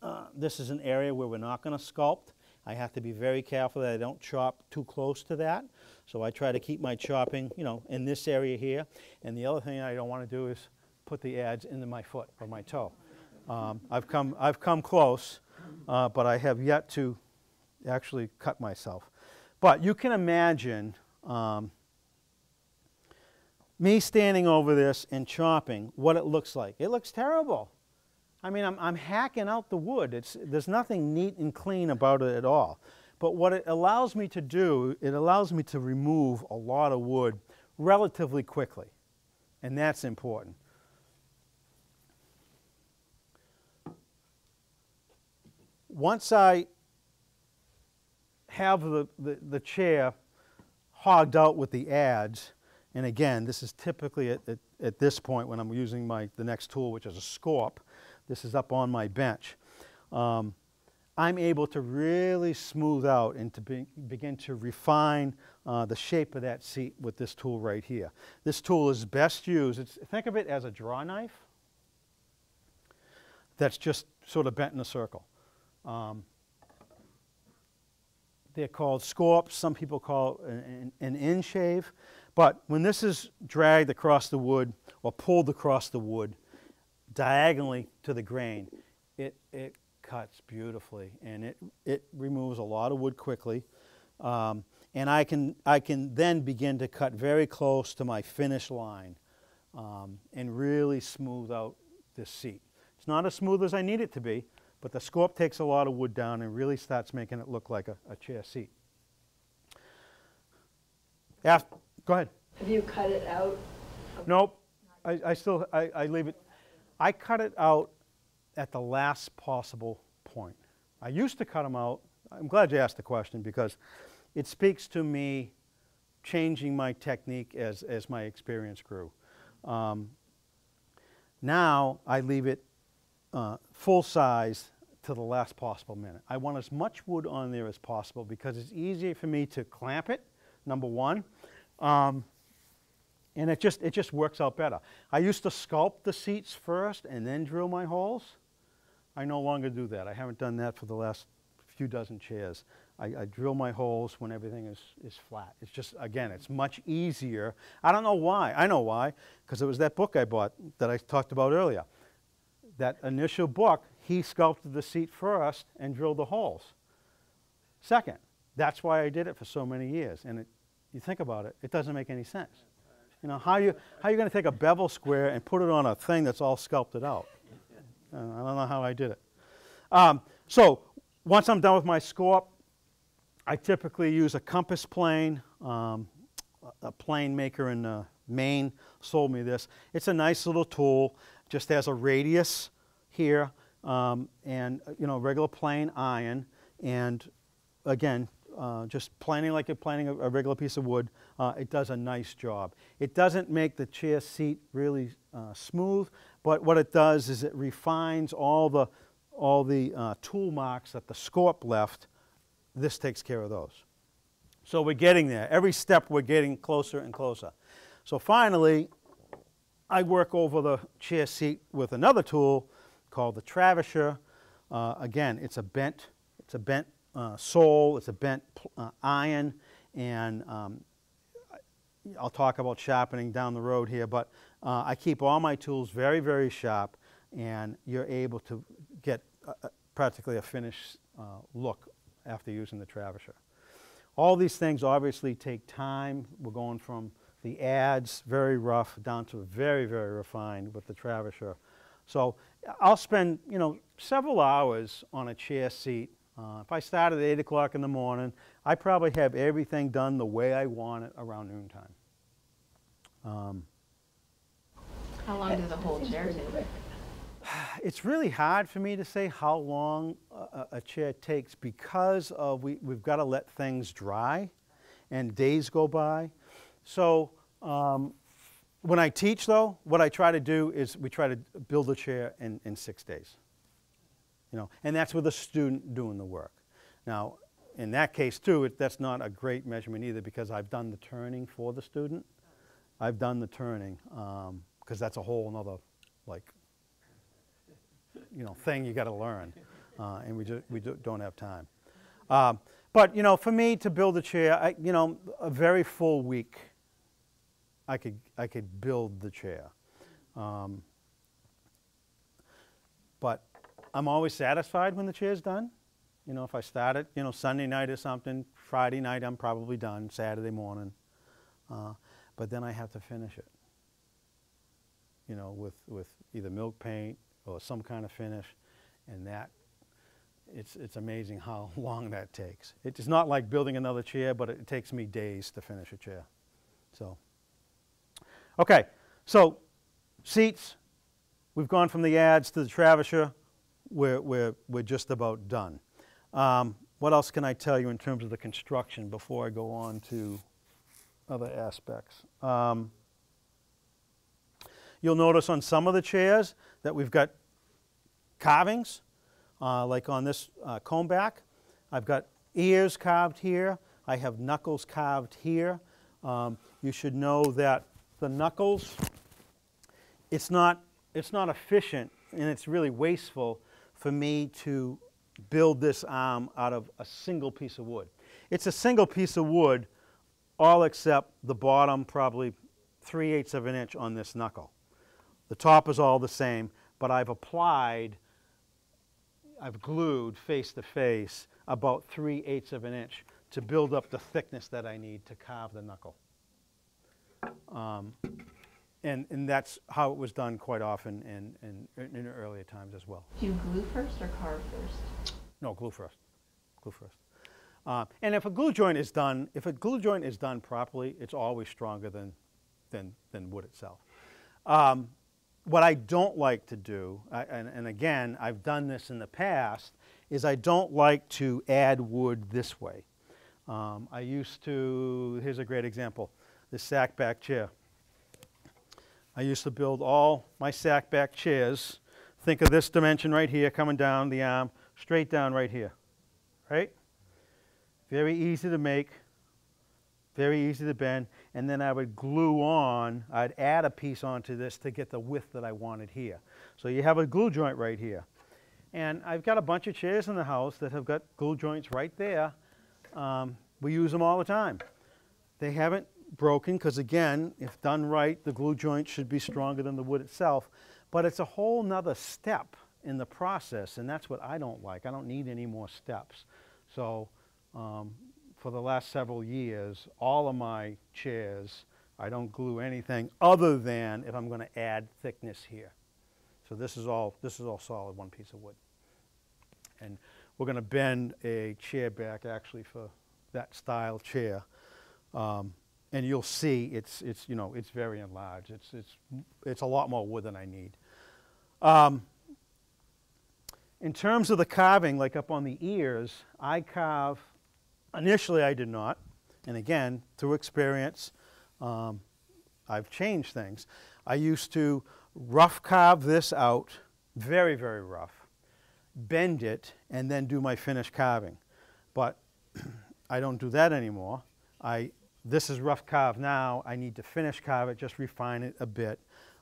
uh, this is an area where we're not going to sculpt. I have to be very careful that I don't chop too close to that. So I try to keep my chopping, you know, in this area here. And the other thing I don't want to do is put the adze into my foot or my toe. Um, I've come, I've come close, uh, but I have yet to actually cut myself. But you can imagine um, me standing over this and chopping what it looks like. It looks terrible. I mean, I'm, I'm hacking out the wood. It's, there's nothing neat and clean about it at all. But what it allows me to do, it allows me to remove a lot of wood relatively quickly. And that's important. Once I have the, the, the chair hogged out with the adze, and again, this is typically at, at, at this point when I'm using my, the next tool, which is a scorp. This is up on my bench. Um, I'm able to really smooth out and to be, begin to refine uh, the shape of that seat with this tool right here. This tool is best used, it's, think of it as a draw knife that's just sort of bent in a circle. Um, they're called scorps, some people call it an, an inshave, but when this is dragged across the wood or pulled across the wood diagonally to the grain, it, it cuts beautifully and it, it removes a lot of wood quickly. Um, and I can, I can then begin to cut very close to my finish line um, and really smooth out this seat. It's not as smooth as I need it to be, but the scorp takes a lot of wood down and really starts making it look like a, a chair seat. After, go ahead. Have you cut it out? Nope, I, I still, I, I leave it, I cut it out at the last possible point. I used to cut them out, I'm glad you asked the question because it speaks to me changing my technique as, as my experience grew. Um, now I leave it uh, full size to the last possible minute. I want as much wood on there as possible because it's easier for me to clamp it, number one. Um, and it just, it just works out better. I used to sculpt the seats first and then drill my holes. I no longer do that. I haven't done that for the last few dozen chairs. I, I drill my holes when everything is, is flat. It's just, again, it's much easier. I don't know why. I know why, because it was that book I bought that I talked about earlier. That initial book, he sculpted the seat first and drilled the holes. Second, that's why I did it for so many years. And it, you think about it, it doesn't make any sense. You know, how you, how you going to take a bevel square and put it on a thing that's all sculpted out? Uh, I don't know how I did it. Um, so once I'm done with my scorp, I typically use a compass plane. Um, a plane maker in uh, Maine sold me this. It's a nice little tool, just has a radius here um, and uh, you know regular plane iron and again uh, just planing like you're planing a, a regular piece of wood, uh, it does a nice job. It doesn't make the chair seat really uh, smooth, but what it does is it refines all the, all the uh, tool marks that the scorp left. This takes care of those. So we're getting there. Every step we're getting closer and closer. So finally, I work over the chair seat with another tool called the Travisher. Uh, again, it's a bent, it's a bent uh, sole, it's a bent uh, iron, and um, I'll talk about sharpening down the road here, but uh, I keep all my tools very, very sharp, and you're able to get practically a finished uh, look after using the Travisher. All these things obviously take time. We're going from the adze, very rough, down to very, very refined with the Travisher. So I'll spend, you know, several hours on a chair seat uh, if I start at 8 o'clock in the morning, I probably have everything done the way I want it around noontime. Um, How long does a whole chair take? it's really hard for me to say how long a, a chair takes because of we, we've got to let things dry and days go by. So um, when I teach though, what I try to do is we try to build a chair in, in six days. You know, and that's with a student doing the work. Now, in that case too, it, that's not a great measurement either because I've done the turning for the student. I've done the turning because um, that's a whole another like you know thing you got to learn, uh, and we, ju- we do, don't have time. Um, but, you know, for me to build a chair, I, you know, a very full week, I could, I could build the chair. Um, but I'm always satisfied when the chair's done. You know, if I start it, you know, Sunday night or something, Friday night I'm probably done, Saturday morning. Uh, but then I have to finish it. You know, with, with either milk paint or some kind of finish. And that, it's, it's amazing how long that takes. It's not like building another chair, but it takes me days to finish a chair. So, okay, so seats, we've gone from the adze to the Travisher. We're, we're, we're just about done. Um, what else can I tell you in terms of the construction before I go on to other aspects? Um, you'll notice on some of the chairs that we've got carvings, uh, like on this uh, comb back. I've got ears carved here. I have knuckles carved here. Um, you should know that the knuckles, it's not, it's not efficient and it's really wasteful for me to build this arm out of a single piece of wood. It's a single piece of wood, all except the bottom probably 3 eighths of an inch on this knuckle. The top is all the same, but I've applied, I've glued face to face about 3 eighths of an inch to build up the thickness that I need to carve the knuckle. Um, and, and that's how it was done quite often in, in, in earlier times as well. Do you glue first or carve first? No, glue first. Glue first. Uh, and if a glue joint is done, if a glue joint is done properly, it's always stronger than, than, than wood itself. Um, what I don't like to do, I, and, and again, I've done this in the past, is I don't like to add wood this way. Um, I used to, here's a great example, this sack back chair. I used to build all my sack back chairs. Think of this dimension right here coming down the arm, straight down right here, right? Very easy to make, very easy to bend, and then I would glue on, I'd add a piece onto this to get the width that I wanted here. So you have a glue joint right here. And I've got a bunch of chairs in the house that have got glue joints right there. Um, we use them all the time. They haven't broken because again, if done right, the glue joint should be stronger than the wood itself. But it's a whole nother step in the process, and that's what I don't like. I don't need any more steps. So um, for the last several years, all of my chairs, I don't glue anything other than if I'm going to add thickness here. So this is all this is all solid, one piece of wood. And we're going to bend a chair back actually for that style chair. Um, and you'll see it's, it's, you know, it's very enlarged. It's, it's, it's a lot more wood than I need. Um, in terms of the carving, like up on the ears, I carve, initially I did not, and again, through experience, um, I've changed things. I used to rough carve this out, very, very rough, bend it, and then do my finished carving. But I don't do that anymore. I, this is rough carved now. I need to finish carve it, just refine it a bit,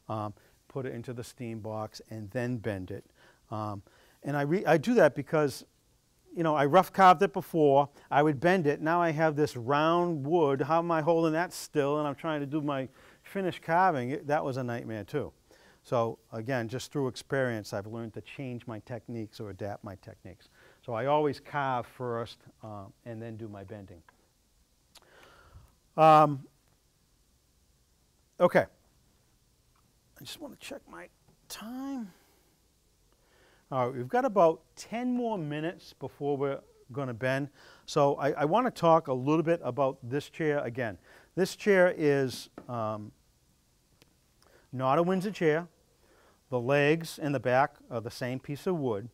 um, put it into the steam box, and then bend it. Um, and I, I do that because, you know, I rough carved it before. I would bend it. Now I have this round wood. How am I holding that still? And I'm trying to do my finished carving. It, that was a nightmare too. So again, just through experience, I've learned to change my techniques or adapt my techniques. So I always carve first uh, and then do my bending. Um, okay. I just want to check my time. All right, we've got about 10 more minutes before we're going to bend. So I, I want to talk a little bit about this chair again. This chair is um, not a Windsor chair. The legs and the back are the same piece of wood.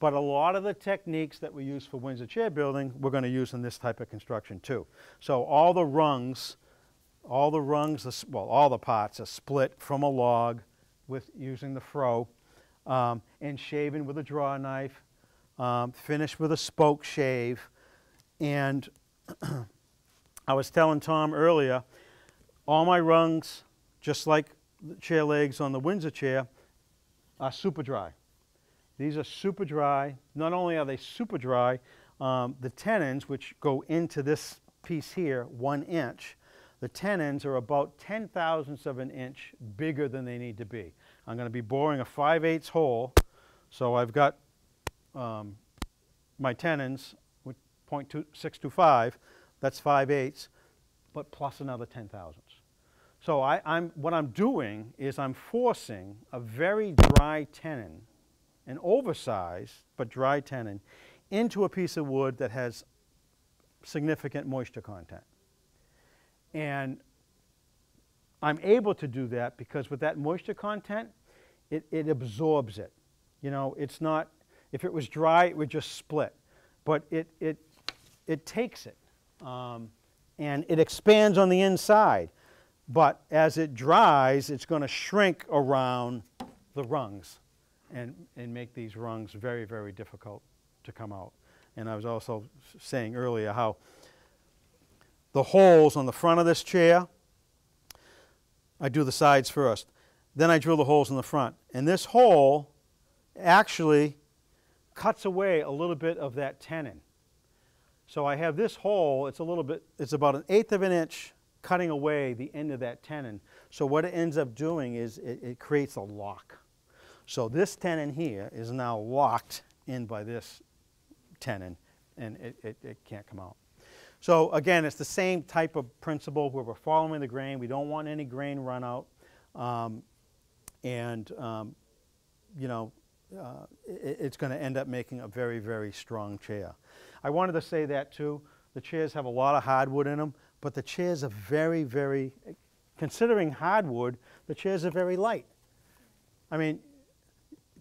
But a lot of the techniques that we use for Windsor chair building, we're going to use in this type of construction too. So all the rungs, all the rungs, well, all the parts are split from a log with using the froe um, and shaven with a draw knife, um, finished with a spoke shave. And I was telling Tom earlier, all my rungs, just like the chair legs on the Windsor chair, are super dry. These are super dry. Not only are they super dry, Um, the tenons, which go into this piece here, one inch, the tenons are about 10 thousandths of an inch bigger than they need to be. I'm going to be boring a 5 eighths hole, so I've got um, my tenons with .625, that's 5 eighths, but plus another 10 thousandths. So I, I'm, what I'm doing is I'm forcing a very dry tenon, an oversized but dry tenon, into a piece of wood that has significant moisture content. And I'm able to do that because with that moisture content, it, it absorbs it. You know, it's not, if it was dry, it would just split. But it, it, it takes it. Um, and it expands on the inside. But as it dries, it's going to shrink around the rungs and, and make these rungs very, very difficult to come out. And I was also saying earlier how the holes on the front of this chair, I do the sides first. Then I drill the holes in the front. And this hole actually cuts away a little bit of that tenon. So I have this hole, it's a little bit, it's about an eighth of an inch cutting away the end of that tenon. So what it ends up doing is it, it creates a lock. So this tenon here is now locked in by this tenon and it, it, it can't come out. So again, it's the same type of principle where we're following the grain. We don't want any grain run out. Um, and, um, you know, uh, it, it's going to end up making a very, very strong chair. I wanted to say that too. The chairs have a lot of hardwood in them, but the chairs are very, very, considering hardwood, the chairs are very light. I mean,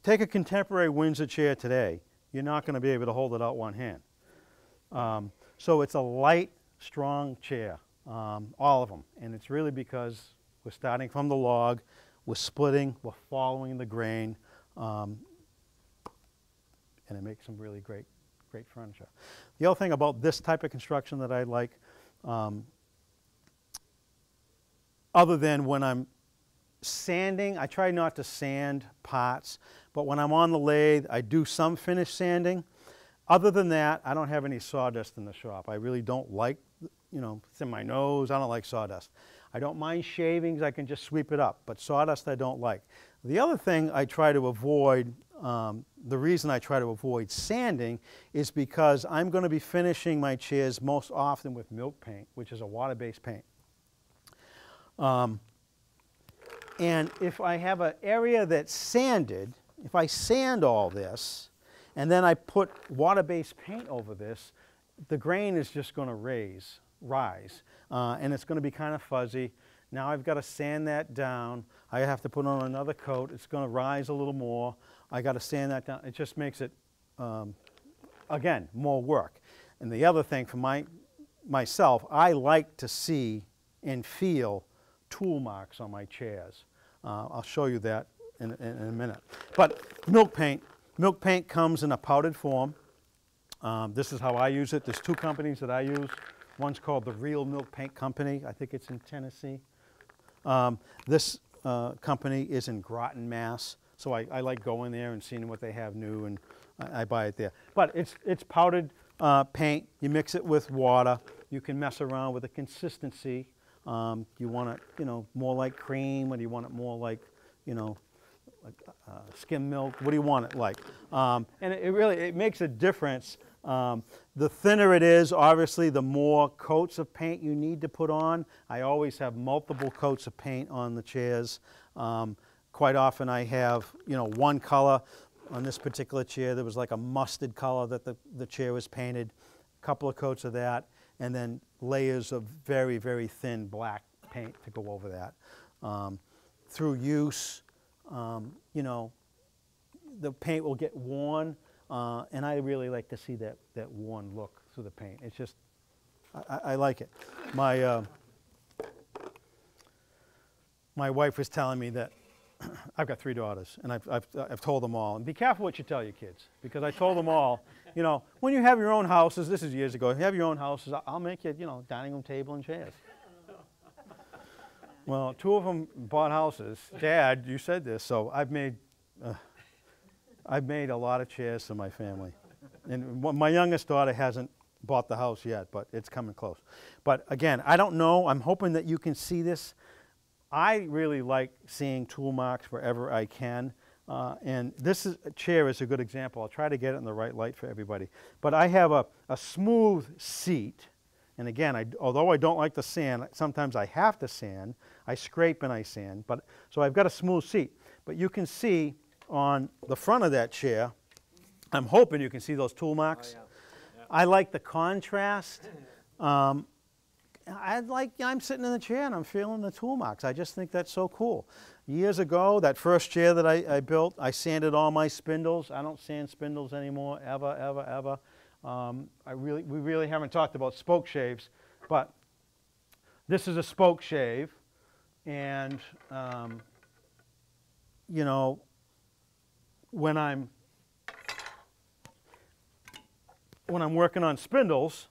take a contemporary Windsor chair today. You're not going to be able to hold it out one hand. Um, so it's a light, strong chair, um, all of them. And it's really because we're starting from the log, we're splitting, we're following the grain, um, and it makes some really great, great furniture. The other thing about this type of construction that I like, um, other than when I'm sanding, I try not to sand parts, but when I'm on the lathe, I do some finish sanding. Other than that, I don't have any sawdust in the shop. I really don't like, you know, it's in my nose. I don't like sawdust. I don't mind shavings. I can just sweep it up, but sawdust I don't like. The other thing I try to avoid, um, the reason I try to avoid sanding is because I'm going to be finishing my chairs most often with milk paint, which is a water-based paint. Um, and if I have an area that's sanded, if I sand all this, and then I put water-based paint over this, the grain is just going to raise, rise, uh, and it's going to be kind of fuzzy. Now I've got to sand that down. I have to put on another coat. It's going to rise a little more. I got to sand that down. It just makes it, um, again, more work. And the other thing for my, myself, I like to see and feel tool marks on my chairs. Uh, I'll show you that in, in, in a minute. But milk paint, milk paint comes in a powdered form. Um, this is how I use it. There's two companies that I use. One's called the Real Milk Paint Company. I think it's in Tennessee. Um, this uh, company is in Groton, Mass. So I, I, like going there and seeing what they have new, and I, I buy it there. But it's, it's powdered uh, paint. You mix it with water. You can mess around with the consistency. Um, you want it, you know, more like cream, or do you want it more like, you know, like uh, skim milk? What do you want it like? Um, and it, really it makes a difference. Um, the thinner it is, obviously, the more coats of paint you need to put on. I always have multiple coats of paint on the chairs. Um, quite often, I have, you know, one color. On this particular chair, there was like a mustard color that the, the chair was painted. A couple of coats of that and then layers of very, very thin black paint to go over that. Um, through use, um, you know, the paint will get worn, uh, and I really like to see that, that worn look through the paint. It's just, I, I like it. My, uh, my wife was telling me that I've got three daughters, and I've, I've, I've told them all. And be careful what you tell your kids, because I told them all, you know, when you have your own houses, this is years ago, if you have your own houses, I'll make you, you know, dining room table and chairs. Well, two of them bought houses. Dad, you said this, so I've made, uh, I've made a lot of chairs for my family. And my youngest daughter hasn't bought the house yet, but it's coming close. But again, I don't know. I'm hoping that you can see this. I really like seeing tool marks wherever I can. Uh, and this is, chair is a good example. I'll try to get it in the right light for everybody. But I have a, a smooth seat. And again, I, although I don't like the sand, sometimes I have to sand. I scrape and I sand. But, so I've got a smooth seat. But you can see on the front of that chair, I'm hoping you can see those tool marks. I like the contrast. Um, I like, I'm sitting in the chair and I'm feeling the tool marks. I just think that's so cool. Years ago, that first chair that I, I built, I sanded all my spindles. I don't sand spindles anymore, ever, ever, ever. Um, I really, we really haven't talked about spoke shaves, but this is a spoke shave, and um, you know, when I'm when I'm working on spindles,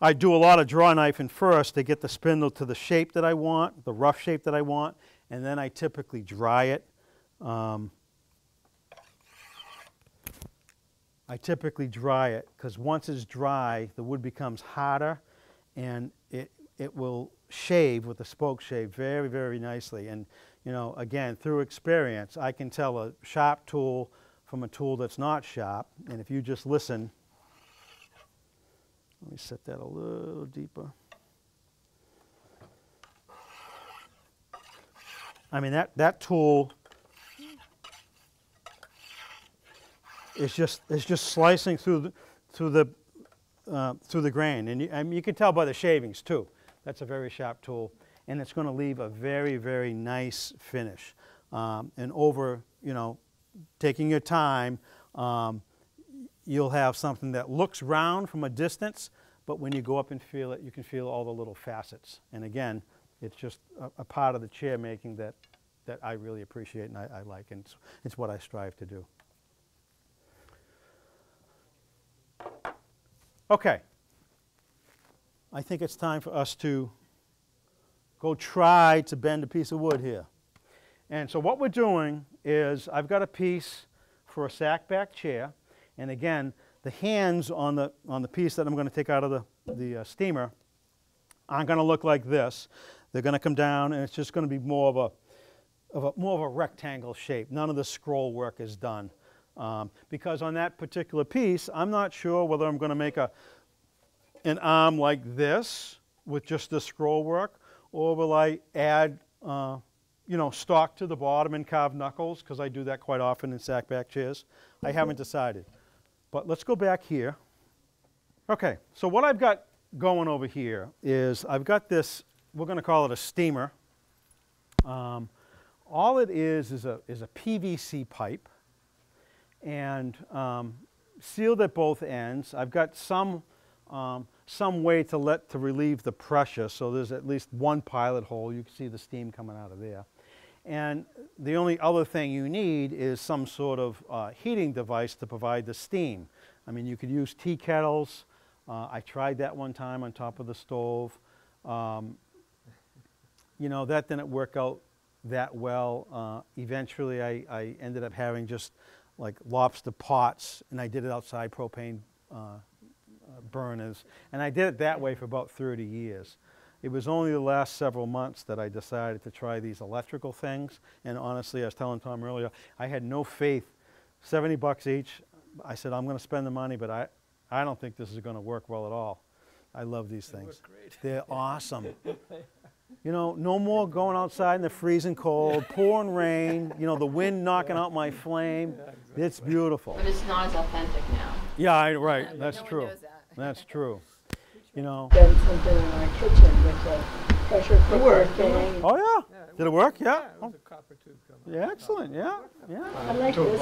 I do a lot of draw knifing first to get the spindle to the shape that I want, the rough shape that I want, and then I typically dry it. Um, I typically dry it because once it's dry, the wood becomes harder and it, it will shave with a spoke shave very, very nicely. And, you know, again, through experience, I can tell a sharp tool from a tool that's not sharp. And if you just listen, let me set that a little deeper. I mean, that, that tool is just, is just slicing through the, through the, uh, through the grain. And you, I mean, you can tell by the shavings too. That's a very sharp tool. And it's going to leave a very, very nice finish. Um, and over, you know, taking your time, um, you'll have something that looks round from a distance, but when you go up and feel it, you can feel all the little facets. And again, it's just a, a part of the chair making that, that I really appreciate and I, I like, and it's, it's what I strive to do. Okay. I think it's time for us to go try to bend a piece of wood here. And so what we're doing is I've got a piece for a sack back chair. And again, the hands on the, on the piece that I'm going to take out of the, the uh, steamer aren't going to look like this. They're going to come down and it's just going to be more of a, of a, more of a rectangle shape. None of the scroll work is done. Um, because on that particular piece, I'm not sure whether I'm going to make a, an arm like this with just the scroll work, or will I add, uh, you know, stock to the bottom and carve knuckles, because I do that quite often in sack back chairs. I haven't decided. But let's go back here. Okay, so what I've got going over here is I've got this, we're going to call it a steamer. Um, all it is is a, is a PVC pipe and um, sealed at both ends. I've got some, um, some way to let to relieve the pressure, so there's at least one pilot hole. You can see the steam coming out of there. And the only other thing you need is some sort of uh, heating device to provide the steam. I mean, you could use tea kettles. Uh, I tried that one time on top of the stove. Um, you know, that didn't work out that well. Uh, eventually, I, I ended up having just like lobster pots, and I did it outside propane uh, uh, burners. And I did it that way for about 30 years. It was only the last several months that I decided to try these electrical things. And honestly, I was telling Tom earlier, I had no faith. 70 bucks each. I said, I'm going to spend the money, but I, I don't think this is going to work well at all. I love these things. They're awesome. You know, no more going outside in the freezing cold, pouring rain, you know, the wind knocking out my flame. It's beautiful. But it's not as authentic now. Yeah, I, right, that's No one true. knows that. That's true. You know, Done something in our kitchen with a pressure cooker thing. oh yeah, did it work? Yeah. it was a copper tube coming. Yeah, excellent, yeah, yeah. I like this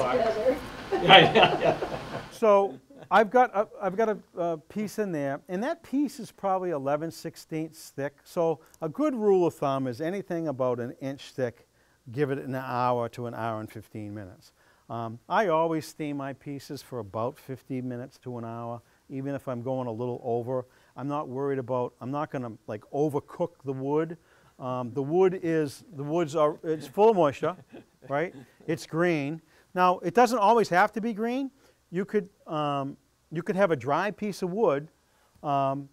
better. So I've got, a, I've got a, a piece in there, and that piece is probably 11 16ths thick. So a good rule of thumb is anything about an inch thick, give it an hour to an hour and 15 minutes. Um, I always steam my pieces for about 50 minutes to an hour, even if I'm going a little over. I'm not worried about, I'm not going to like overcook the wood. Um, the wood is, the woods are, it's full of moisture, right? It's green. Now, it doesn't always have to be green. You could, um, you could have a dry piece of wood, um,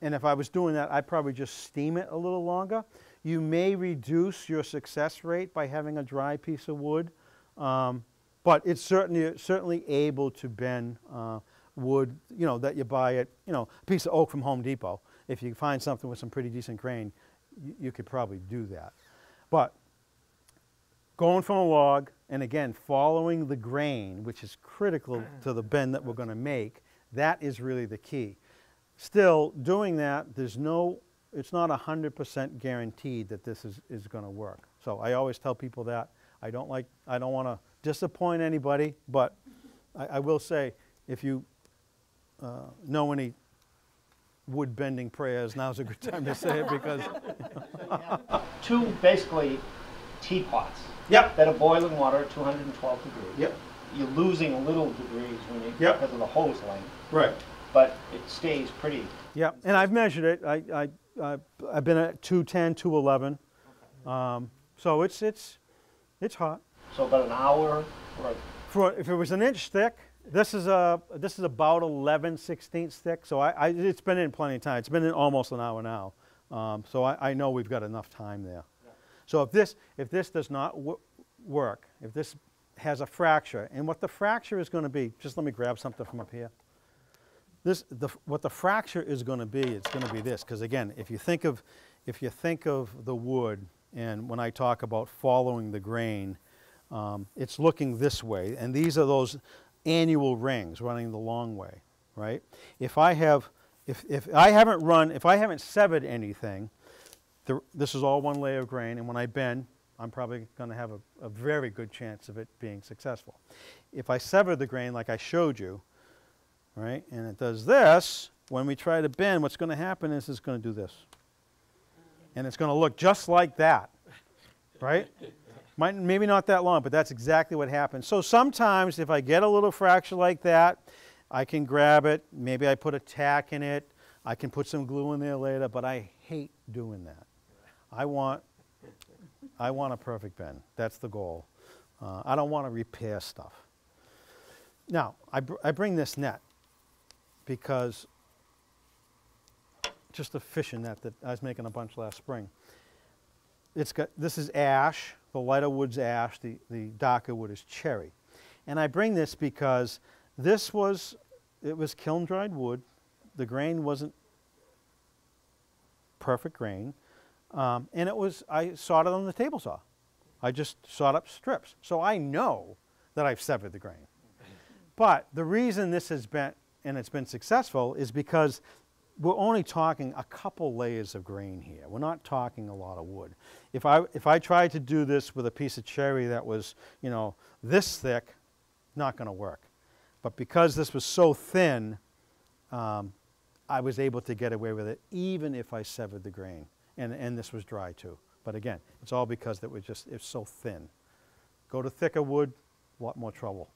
and if I was doing that, I'd probably just steam it a little longer. You may reduce your success rate by having a dry piece of wood, um, but it's certainly, certainly able to bend uh, wood, you know, that you buy at, you know, a piece of oak from Home Depot. If you find something with some pretty decent grain, you, you could probably do that. But going from a log, and again, following the grain, which is critical ah. to the bend that we're going to make, that is really the key. Still, doing that, there's no, it's not 100% guaranteed that this is, is going to work. So I always tell people that. I don't like, I don't want to disappoint anybody, but I, I will say, if you uh, know any wood bending prayers, now's a good time to say it because. two basically teapots Yep. that are boiling water at 212 degrees. Yep. You're losing a little degrees when you Yep. because of the hose length, Right. but it stays pretty. Yeah, and I've measured it. I, I, I, I've been at 210, 211. Um, so it's, it's, it's hot. So about an hour or For, if it was an inch thick, this is a, this is about 11 16ths thick. So I, I, it's been in plenty of time. It's been in almost an hour now. Um, so I, I know we've got enough time there. So if this, if this does not work, if this has a fracture, and what the fracture is going to be, just let me grab something from up here. This, the, what the fracture is going to be, it's going to be this, because again, if you think of, if you think of the wood, and when I talk about following the grain, um, it's looking this way, and these are those annual rings running the long way, right? If I have, if, if I haven't run, if I haven't severed anything, the, this is all one layer of grain, and when I bend, I'm probably going to have a, a very good chance of it being successful. If I sever the grain like I showed you, right, and it does this, when we try to bend, what's going to happen is it's going to do this. And it's going to look just like that, right? Might, maybe not that long, but that's exactly what happens. So sometimes if I get a little fracture like that, I can grab it, maybe I put a tack in it, I can put some glue in there later, but I hate doing that. I want, I want a perfect bend. That's the goal. Uh, I don't want to repair stuff. Now, I, br- I bring this net because just a fishing net that I was making a bunch last spring. It's got, this is ash, the lighter wood's ash, the, the darker wood is cherry. And I bring this because this was, it was kiln dried wood. The grain wasn't perfect grain. Um, and it was, I sawed it on the table saw. I just sawed up strips. So I know that I've severed the grain. But the reason this has been, and it's been successful, is because we're only talking a couple layers of grain here. We're not talking a lot of wood. If I, if I tried to do this with a piece of cherry that was, you know, this thick, not going to work. But because this was so thin, um, I was able to get away with it even if I severed the grain. And, and this was dry too. But again, it's all because it was just, it's so thin. Go to thicker wood, a lot more trouble.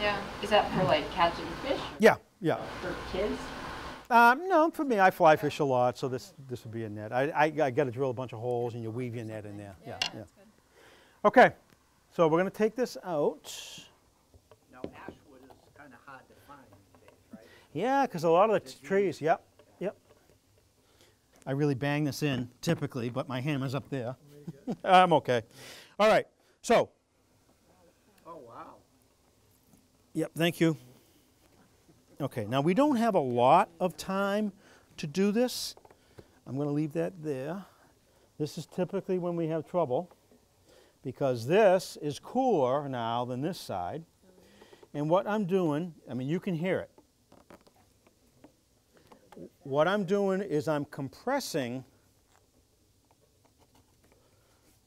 Yeah. Is that for like catching fish Yeah, yeah. for kids? Um, no, for me, I fly fish a lot, so this, this would be a net. I, I, I got to drill a bunch of holes and you weave your net in there. Yeah, yeah. Okay, so we're going to take this out. Now ashwood is kind of hard to find days, right? Yeah, because a lot of the trees, yep, yep. I really bang this in typically, but my hammer's up there. I'm okay. All right, so, Oh wow. yep, thank you. Okay, now we don't have a lot of time to do this. I'm going to leave that there. This is typically when we have trouble because this is cooler now than this side. And what I'm doing, I mean, you can hear it. What I'm doing is I'm compressing,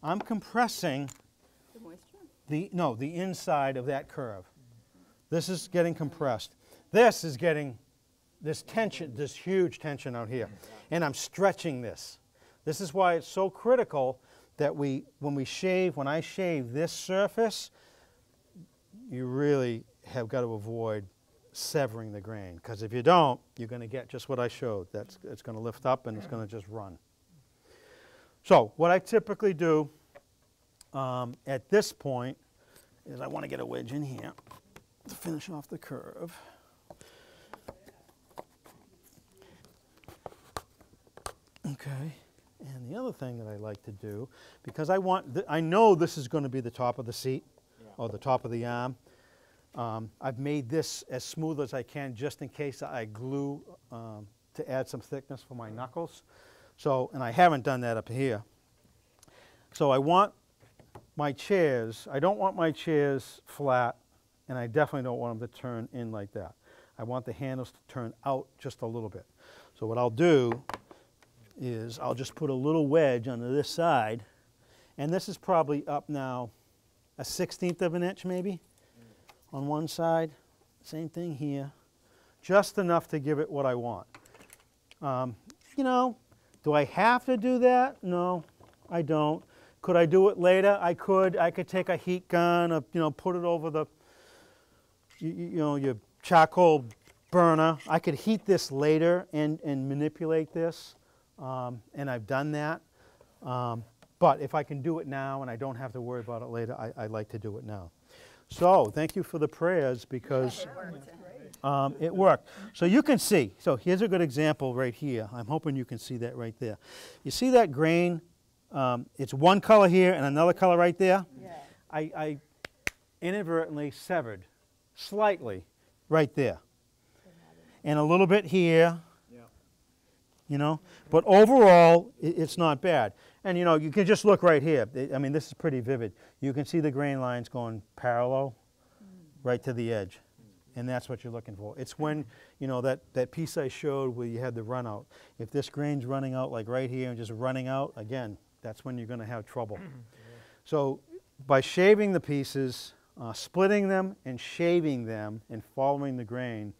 I'm compressing The moisture? the, no, the inside of that curve. This is getting compressed. This is getting this tension, this huge tension out here. And I'm stretching this. This is why it's so critical that we, when we shave, when I shave this surface, you really have got to avoid severing the grain. Because if you don't, you're going to get just what I showed. That's, it's going to lift up and it's going to just run. So what I typically do um, at this point is I want to get a wedge in here to finish off the curve. Okay, and the other thing that I like to do, because I want, th- I know this is going to be the top of the seat, or the top of the arm. Um, I've made this as smooth as I can just in case I glue um, to add some thickness for my knuckles. So, and I haven't done that up here. So I want my chairs, I don't want my chairs flat, and I definitely don't want them to turn in like that. I want the handles to turn out just a little bit. So what I'll do is I'll just put a little wedge under this side, and this is probably up now a sixteenth of an inch maybe on one side. Same thing here. Just enough to give it what I want. Um, you know, do I have to do that? No, I don't. Could I do it later? I could. I could take a heat gun, or, you know, put it over the, you, you know, your charcoal burner. I could heat this later and, and manipulate this, um, and I've done that. Um, but if I can do it now and I don't have to worry about it later, I, I like to do it now. So thank you for the prayers because um, it worked. So you can see. So here's a good example right here. I'm hoping you can see that right there. You see that grain? Um, it's one color here and another color right there. Yeah. I, I inadvertently severed slightly right there. And a little bit here. You know. But overall, it's not bad. And you know, you can just look right here. I- mean, this is pretty vivid. You can see the grain lines going parallel right to the edge. And that's what you're looking for. It's when, you know, that, that piece I showed where you had the run out. If this grain's running out like right here and just running out, again, that's when you're going to have trouble. So by shaving the pieces, uh, splitting them and shaving them and following the grain,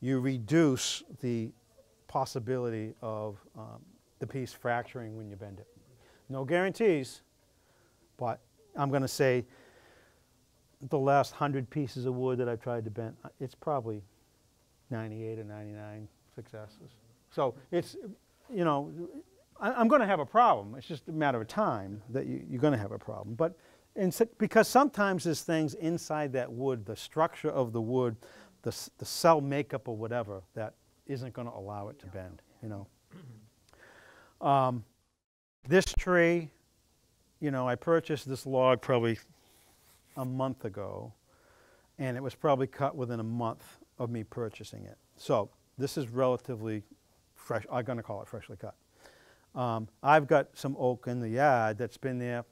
you reduce the possibility of um, the piece fracturing when you bend it. No guarantees, but I'm going to say the last 100 pieces of wood that I've tried to bend, uh, it's probably 98 or 99 successes. So it's, you know, I, I'm going to have a problem. It's just a matter of time that you, you're going to have a problem. But because sometimes there's things inside that wood, the structure of the wood, the, the cell makeup or whatever, that isn't going to allow it to bend, you know. Um, this tree, you know, I purchased this log probably a month ago, and it was probably cut within a month of me purchasing it. So this is relatively fresh. I'm going to call it freshly cut. Um, I've got some oak in the yard that's been there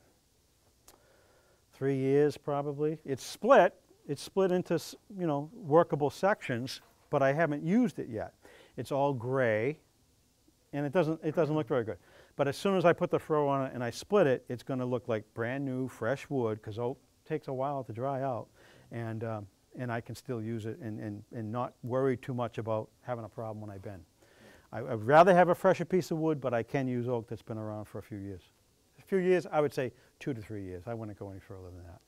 three years probably. It's split. It's split into you know workable sections, but I haven't used it yet. It's all gray, and it doesn't it doesn't look very good. But as soon as I put the froe on it and I split it, it's going to look like brand new, fresh wood because oak takes a while to dry out, and um, and I can still use it and, and, and not worry too much about having a problem when I bend. I, I'd rather have a fresher piece of wood, but I can use oak that's been around for a few years. A few years, I would say two to three years. I wouldn't go any further than that.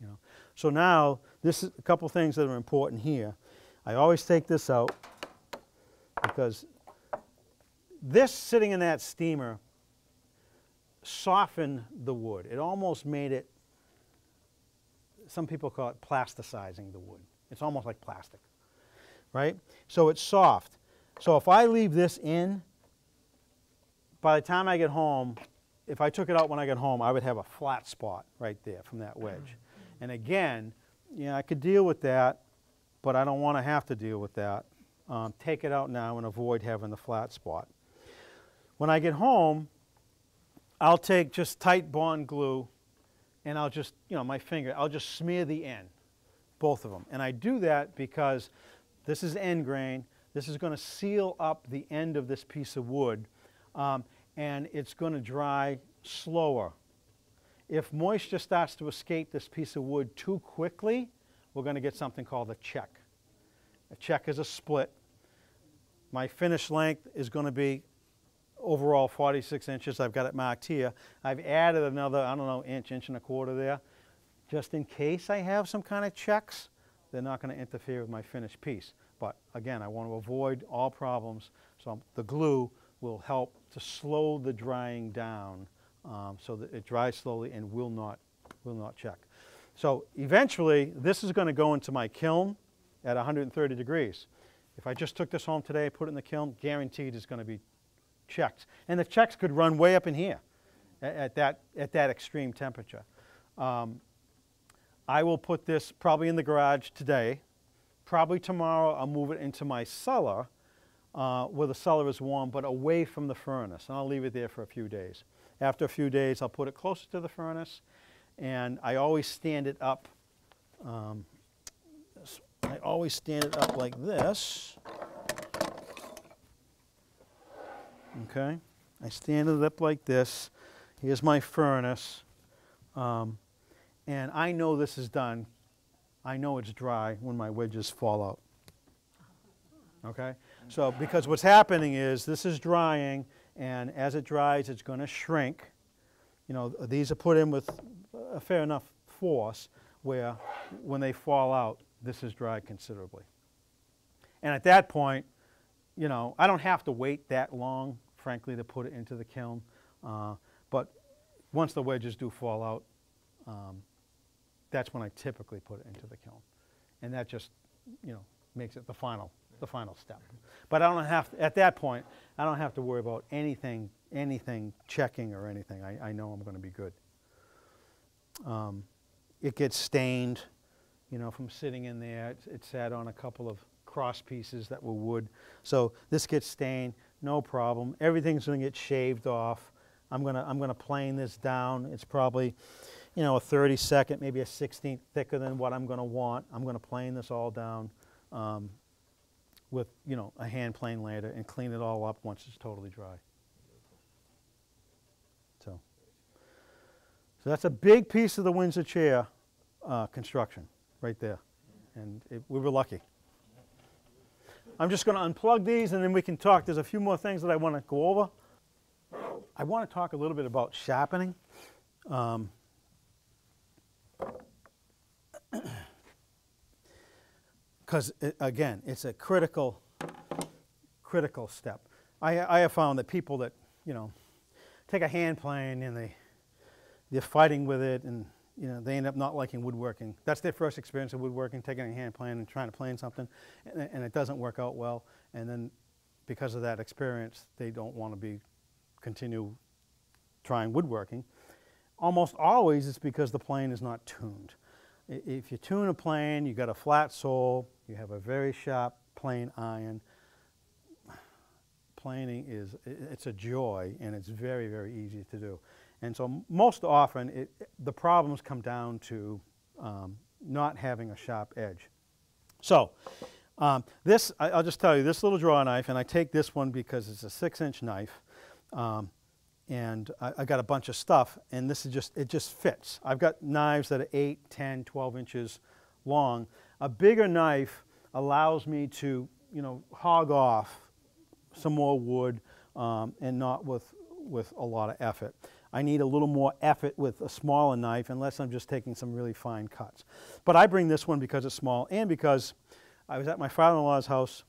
You know. So now, this is a couple things that are important here. I always take this out because this sitting in that steamer softened the wood. It almost made it, some people call it plasticizing the wood. It's almost like plastic, right? So it's soft. So if I leave this in, by the time I get home, if I took it out when I get home, I would have a flat spot right there from that wedge. And again, yeah, I could deal with that, but I don't want to have to deal with that. Um, take it out now and avoid having the flat spot. When I get home, I'll take just Titebond glue and I'll just, you know, my finger, I'll just smear the end, both of them. And I do that because this is end grain. This is going to seal up the end of this piece of wood um, and it's going to dry slower. If moisture starts to escape this piece of wood too quickly, we're going to get something called a check. A check is a split. My finish length is going to be overall 46 inches. I've got it marked here. I've added another, I don't know, inch, inch and a quarter there. Just in case I have some kind of checks, they're not going to interfere with my finished piece. But again, I want to avoid all problems. So the glue will help to slow the drying down um, so that it dries slowly and will not, will not check. So eventually, this is going to go into my kiln at 130 degrees. If I just took this home today, put it in the kiln, guaranteed it's going to be checked. And the checks could run way up in here at, at that, at that extreme temperature. Um, I will put this probably in the garage today. Probably tomorrow I'll move it into my cellar uh, where the cellar is warm but away from the furnace. And I'll leave it there for a few days. After a few days I'll put it closer to the furnace and I always stand it up. Um, I always stand it up like this. Okay, I stand it up like this. Here's my furnace. Um, and I know this is done. I know it's dry when my wedges fall out. Okay? So, because what's happening is this is drying, and as it dries, it's going to shrink. You know, these are put in with a fair enough force where when they fall out, this is dried considerably. And at that point, you know, I don't have to wait that long, frankly, to put it into the kiln. Uh, but once the wedges do fall out, um, that's when I typically put it into the kiln. And that just, you know, makes it the final, the final step. But I don't have, to, at that point, I don't have to worry about anything, anything checking or anything. I, I know I'm going to be good. Um, it gets stained, you know, from sitting in there. It, it sat on a couple of cross pieces that were wood. So this gets stained, no problem. Everything's going to get shaved off. I'm going to I'm to plane this down. It's probably, you know, a 32nd, maybe a 16th thicker than what I'm going to want. I'm going to plane this all down um, with, you know, a hand plane later and clean it all up once it's totally dry. So, so that's a big piece of the Windsor chair uh, construction right there. And it, we were lucky. I'm just going to unplug these and then we can talk. There's a few more things that I want to go over. I want to talk a little bit about sharpening. Um, because again, it's a critical, critical step. I, I have found that people that you know take a hand plane and they they're fighting with it and you know they end up not liking woodworking. That's their first experience of woodworking, taking a hand plane and trying to plane something, and, and it doesn't work out well. And then because of that experience, they don't want to be continue trying woodworking. Almost always it's because the plane is not tuned. If you tune a plane, you got a flat sole, you have a very sharp plane iron. Planing is it's a joy and it's very very easy to do. And so most often it, the problems come down to um, not having a sharp edge. So um, this, I, I'll just tell you, this little draw knife, and I take this one because it's a six inch knife. Um, and I, I got a bunch of stuff, and this is just, it just fits. I've got knives that are 8, 10, 12 inches long. A bigger knife allows me to, you know, hog off some more wood um, and not with, with a lot of effort. I need a little more effort with a smaller knife unless I'm just taking some really fine cuts. But I bring this one because it's small and because I was at my father-in-law's house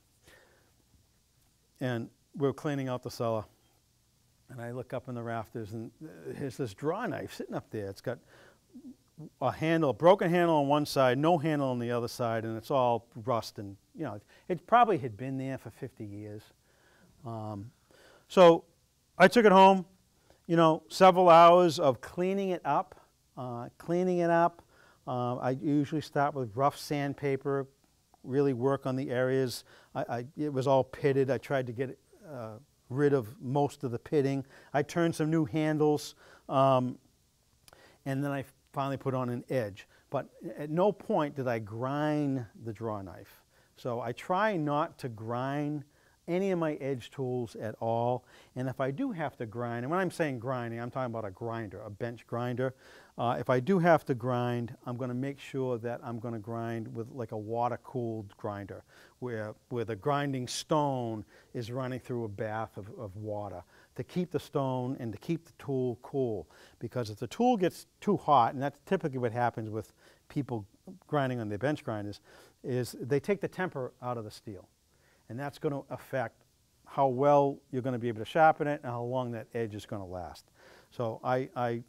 and we were cleaning out the cellar. And I look up in the rafters and here's this draw knife sitting up there. It's got a handle, a broken handle on one side, no handle on the other side, and it's all rust and, you know, it, it probably had been there for 50 years. Um, so I took it home, you know, several hours of cleaning it up, uh, cleaning it up. Uh, I usually start with rough sandpaper, really work on the areas. I, I, it was all pitted. I tried to get uh, rid of most of the pitting. I turned some new handles, um, and then I finally put on an edge. But at no point did I grind the draw knife. So I try not to grind any of my edge tools at all. And if I do have to grind, and when I'm saying grinding, I'm talking about a grinder, a bench grinder. Uh, if I do have to grind, I'm going to make sure that I'm going to grind with like a water-cooled grinder, where, where the grinding stone is running through a bath of, of water to keep the stone and to keep the tool cool. Because if the tool gets too hot, and that's typically what happens with people grinding on their bench grinders, is they take the temper out of the steel and that's going to affect how well you're going to be able to sharpen it and how long that edge is going to last. So I, I,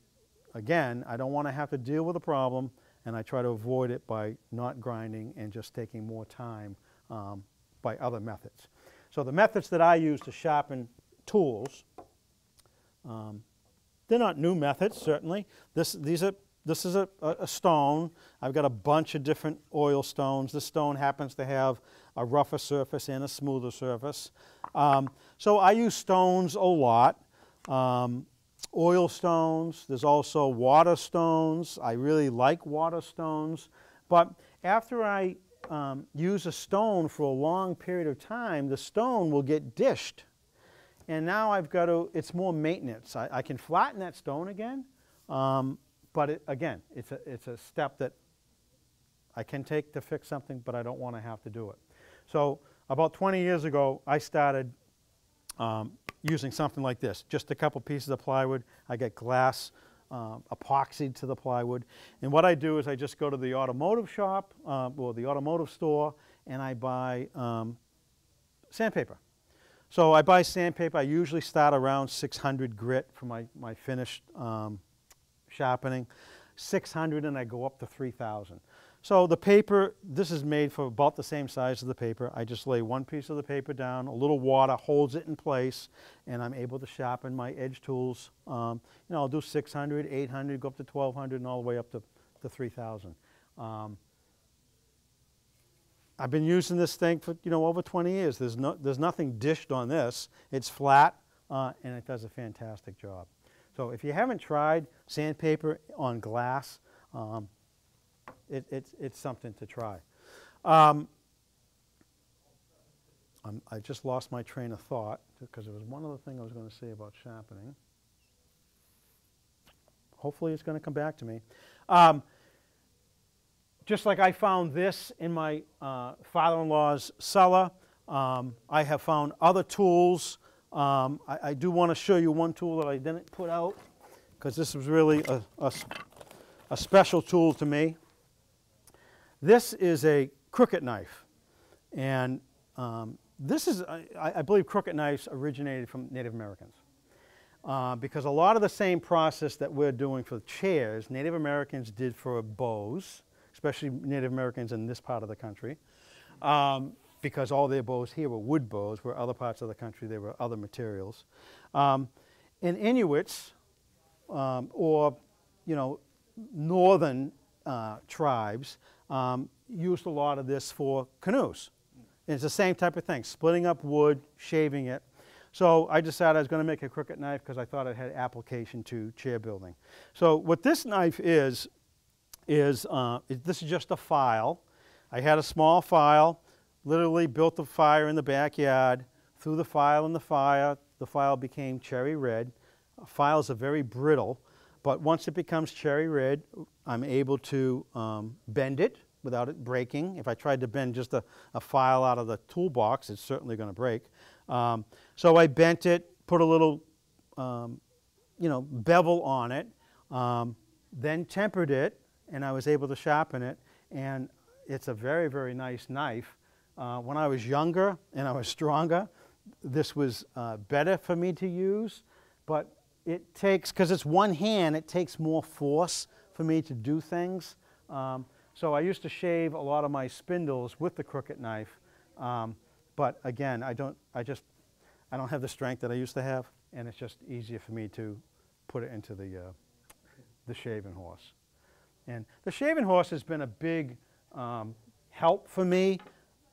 again, I don't want to have to deal with a problem, and I try to avoid it by not grinding and just taking more time um, by other methods. So the methods that I use to sharpen tools, um, they're not new methods, certainly. This, these are, this is a, a a stone. I've got a bunch of different oil stones. This stone happens to have a rougher surface and a smoother surface. Um, so I use stones a lot. Um, oil stones, there's also water stones. I really like water stones. But after I um, use a stone for a long period of time, the stone will get dished. And now I've got to, it's more maintenance. I, I can flatten that stone again, um, but it, again, it's a, it's a step that I can take to fix something, but I don't want to have to do it. So about 20 years ago, I started um, using something like this, just a couple pieces of plywood. I get glass um, epoxied to the plywood. And what I do is I just go to the automotive shop, uh, or the automotive store, and I buy um, sandpaper. So I buy sandpaper. I usually start around 600 grit for my, my finished um, sharpening. 600 and I go up to 3,000. So the paper, this is made for about the same size as the paper. I just lay one piece of the paper down, a little water holds it in place, and I'm able to sharpen my edge tools. Um, you know, I'll do 600, 800, go up to 1,200, and all the way up to, to 3,000. Um, I've been using this thing for, you know, over 20 years. There's, no, there's nothing dished on this. It's flat, uh, and it does a fantastic job. So if you haven't tried sandpaper on glass, um, it, it's, it's something to try. Um, I just lost my train of thought because there was one other thing I was going to say about sharpening. Hopefully, it's going to come back to me. Um, just like I found this in my uh, father-in-law's cellar, um, I have found other tools. Um, I, I do want to show you one tool that I didn't put out because this was really a special tool to me. This is a crooked knife. And um, this is, I, I believe crooked knives originated from Native Americans. Uh, because a lot of the same process that we're doing for chairs, Native Americans did for bows, especially Native Americans in this part of the country. Um, because all their bows here were wood bows, where other parts of the country there were other materials. Um, and Inuits, um, or you know, northern uh, tribes um, used a lot of this for canoes. And it's the same type of thing, splitting up wood, shaving it. So I decided I was going to make a crooked knife because I thought it had application to chair building. So what this knife is, is uh, this is just a file. I had a small file, literally built a fire in the backyard, threw the file in the fire, the file became cherry red. Files are very brittle, but once it becomes cherry red, I'm able to um, bend it without it breaking. If I tried to bend just a, a file out of the toolbox, it's certainly going to break. Um, so I bent it, put a little, um, you know, bevel on it, um, then tempered it, and I was able to sharpen it. And it's a very, very nice knife. Uh, when I was younger and I was stronger, this was uh, better for me to use, but it takes, because it's one hand, it takes more force for me to do things. Um, so I used to shave a lot of my spindles with the crooked knife, um, but again, I don't, I just, I don't have the strength that I used to have, and it's just easier for me to put it into the, uh, the shaving horse. And the shaving horse has been a big um, help for me.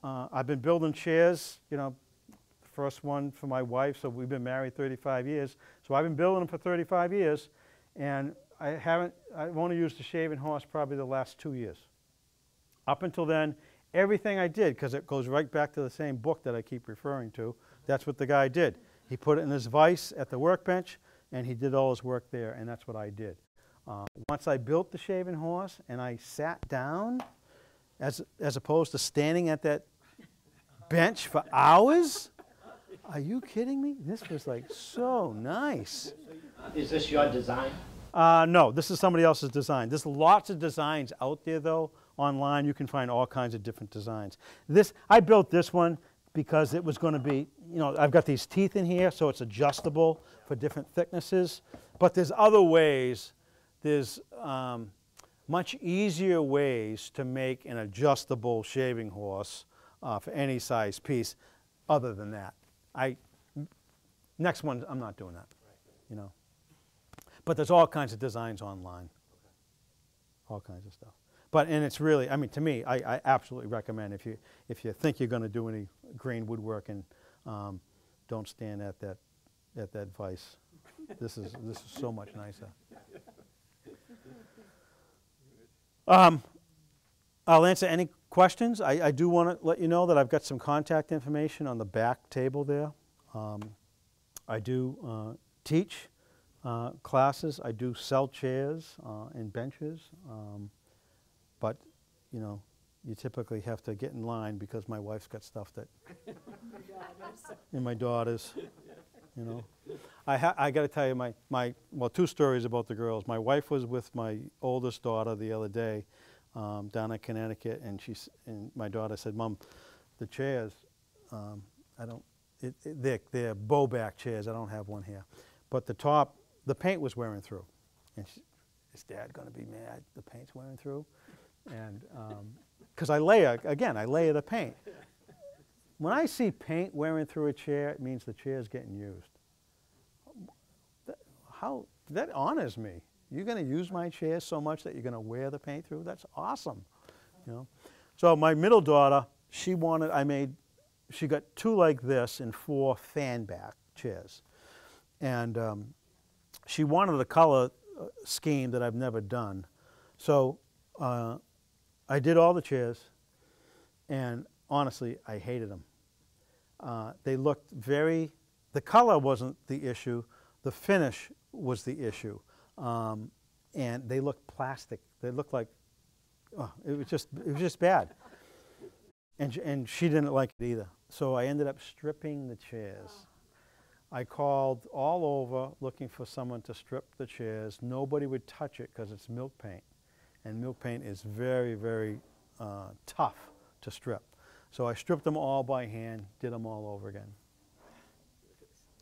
Uh, I've been building chairs, you know, first one for my wife, so we've been married 35 years. So I've been building them for 35 years, and I haven't, I've only used the shaving horse probably the last two years. Up until then, everything I did, because it goes right back to the same book that I keep referring to, that's what the guy did. He put it in his vise at the workbench, and he did all his work there, and that's what I did. Uh, once I built the shaving horse and I sat down, as, as opposed to standing at that bench for hours, are you kidding me? This was like so nice. Is this your design? Uh, no, this is somebody else's design. There's lots of designs out there, though. Online, you can find all kinds of different designs. This, I built this one because it was going to be, you know, I've got these teeth in here, so it's adjustable for different thicknesses. But there's other ways, there's um, much easier ways to make an adjustable shaving horse uh, for any size piece other than that. I, next one, I'm not doing that, you know. But there's all kinds of designs online, all kinds of stuff. But, and it's really, I mean, to me, I, I absolutely recommend if you, if you think you're gonna do any green woodworking, um, don't stand at that, at that vise. This is, this is so much nicer. Um, I'll answer any questions. I, I do want to let you know that I've got some contact information on the back table there. Um, I do uh, teach uh, classes. I do sell chairs uh, and benches. Um, but, you know, you typically have to get in line because my wife's got stuff that, and my daughters, you know. I, ha- I got to tell you, my, my, well, two stories about the girls. My wife was with my oldest daughter the other day um, down in Connecticut, and, she's, and my daughter said, Mom, the chairs, um, I don't, it, it, they're, they're bow back chairs. I don't have one here. But the top, the paint was wearing through. And she, is dad going to be mad the paint's wearing through? And, because I layer, again, I layer the paint. When I see paint wearing through a chair, it means the chair's getting used. How, that honors me. You're going to use my chair so much that you're going to wear the paint through? That's awesome, you know? So my middle daughter, she wanted, I made, she got two like this and four fan back chairs. And um, she wanted a color uh, scheme that I've never done. So uh, I did all the chairs, and honestly, I hated them. Uh, they looked very, the color wasn't the issue, the finish was the issue. Um, and they looked plastic. They looked like, oh, it was just, it was just bad. And, and she didn't like it either. So I ended up stripping the chairs. I called all over looking for someone to strip the chairs. Nobody would touch it because it's milk paint. And milk paint is very, very uh, tough to strip. So I stripped them all by hand, did them all over again.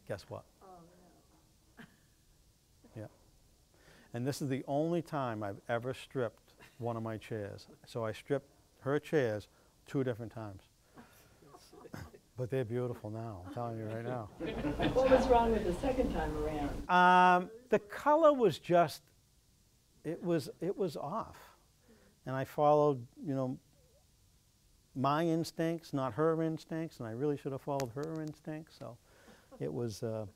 Guess what? And this is the only time I've ever stripped one of my chairs. So I stripped her chairs two different times. But they're beautiful now, I'm telling you right now. What was wrong with the second time around? Um, the color was just, it was, it was off. And I followed, you know, my instincts, not her instincts, and I really should have followed her instincts, so it was, uh,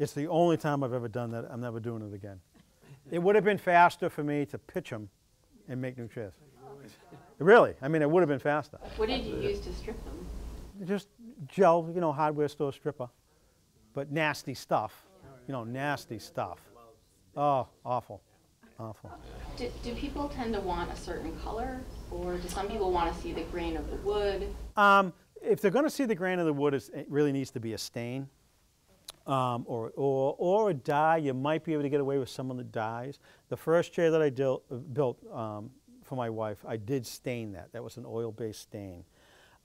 it's the only time I've ever done that. I'm never doing it again. It would have been faster for me to pitch them and make new chairs. Really, I mean, it would have been faster. What did you use to strip them? Just gel, you know, hardware store stripper, but nasty stuff, you know, nasty stuff. Oh, awful, awful. Do, do people tend to want a certain color, or do some people want to see the grain of the wood? Um, if they're going to see the grain of the wood, it really needs to be a stain um, or, or, or a dye. You might be able to get away with some of the dyes. The first chair that I uh, built um, for my wife, I did stain that. That was an oil-based stain.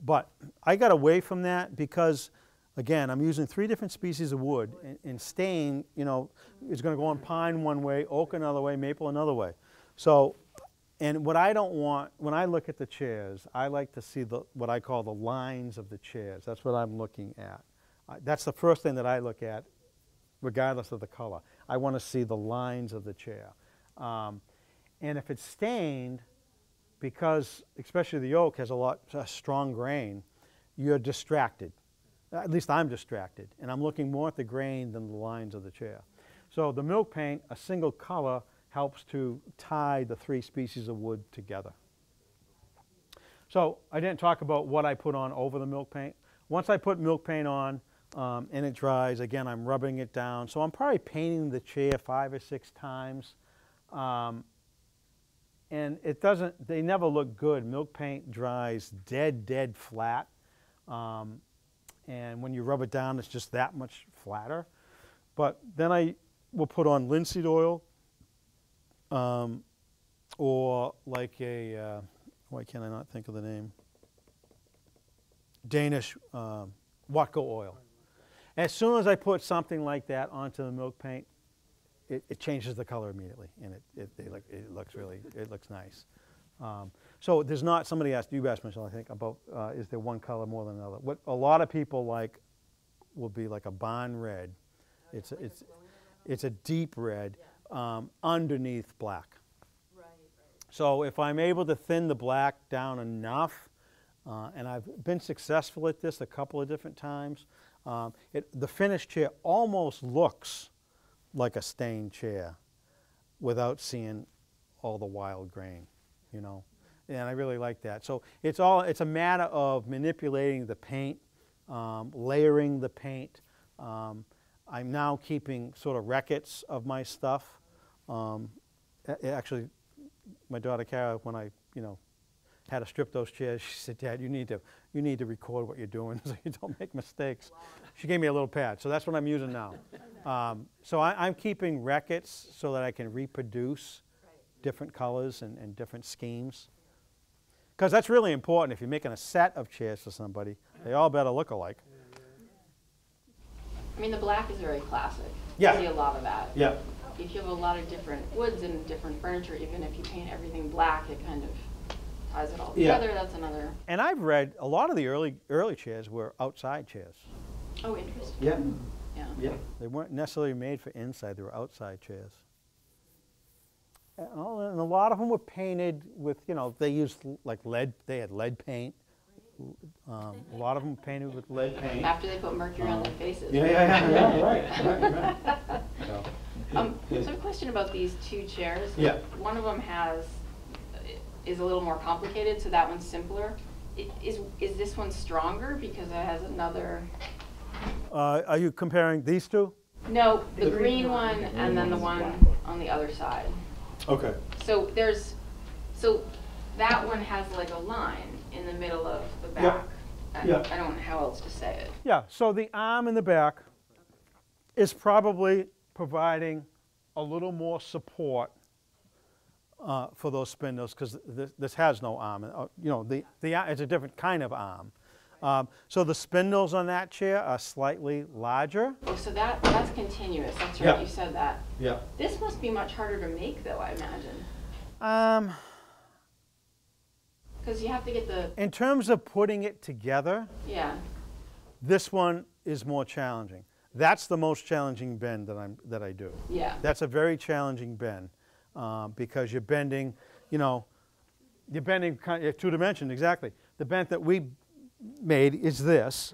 But I got away from that because, again, I'm using three different species of wood, and, and stain, you know, is going to go on pine one way, oak another way, maple another way. So, and what I don't want, when I look at the chairs, I like to see the, what I call the lines of the chairs. That's what I'm looking at. That's the first thing that I look at, regardless of the color. I want to see the lines of the chair. Um, and if it's stained, because especially the oak has a lot a strong grain, you're distracted. At least I'm distracted, and I'm looking more at the grain than the lines of the chair. So the milk paint, a single color, helps to tie the three species of wood together. So I didn't talk about what I put on over the milk paint. Once I put milk paint on um, and it dries, again, I'm rubbing it down. So I'm probably painting the chair five or six times. Um, and it doesn't, they never look good. Milk paint dries dead, dead flat. Um, and when you rub it down, it's just that much flatter. But then I will put on linseed oil um, or like a, uh, why can't I not think of the name? Danish um, Watco oil. As soon as I put something like that onto the milk paint, it, it changes the color immediately, and it, it, it, look, it looks really, it looks nice. Um, so there's not, somebody asked, you asked Michelle, I think, about uh, is there one color more than another? What a lot of people like will be like a barn red. It's, a- it's, it's a deep red um, underneath black. So if I'm able to thin the black down enough, uh, and I've been successful at this a couple of different times, um, it, the finished chair almost looks like a stained chair without seeing all the wild grain, you know. And I really like that. So it's all it's a matter of manipulating the paint, um, layering the paint. Um, I'm now keeping sort of records of my stuff. Um, actually, my daughter Kara, when I, you know, had to strip those chairs, she said, Dad, you need to, you need to record what you're doing so you don't make mistakes. She gave me a little pad, so that's what I'm using now. Um, so I, I'm keeping records so that I can reproduce different colors and, and different schemes. Because that's really important. If you're making a set of chairs for somebody, they all better look alike. I mean, the black is very classic. Yeah. You see a lot of that. Yeah. If you have a lot of different woods and different furniture, even if you paint everything black, it kind of ties it all Yeah. together. That's another, And I've read a lot of the early early chairs were outside chairs. oh, interesting. Yeah. Yeah. Yeah. They weren't necessarily made for inside, they were outside chairs. And all- and a lot of them were painted with, you know, they used like lead, they had lead paint. Um, a lot of them painted with lead paint. After they put mercury on their faces. Yeah, yeah, yeah, yeah, right, right, right. So, Um, so I have a question about these two chairs. Yeah. One of them has, is a little more complicated, so that one's simpler. I- Is, is this one stronger because it has another, Uh, are you comparing these two? no, the The green green one one. and then the The one green on the other side? Okay. So there's, so that one has like a line in the middle of the back. I- Yeah. I don't know how else to say it. Yeah, so the arm in the back is probably providing a little more support uh, for those spindles because this, this has no arm. Uh, You know, the, the, it's a different kind of arm. Um, so the spindles on that chair are slightly larger. Oh, so that, that's continuous, that's right, you said that. Yeah. This must be much harder to make though, I imagine. Um, Because you have to get the, in terms of putting it together, yeah, this one is more challenging. That's the most challenging bend that, I'm, that I do. yeah. That's a very challenging bend uh, because you're bending, you know, you're bending kind of two dimensions, exactly. The bend that we made is this,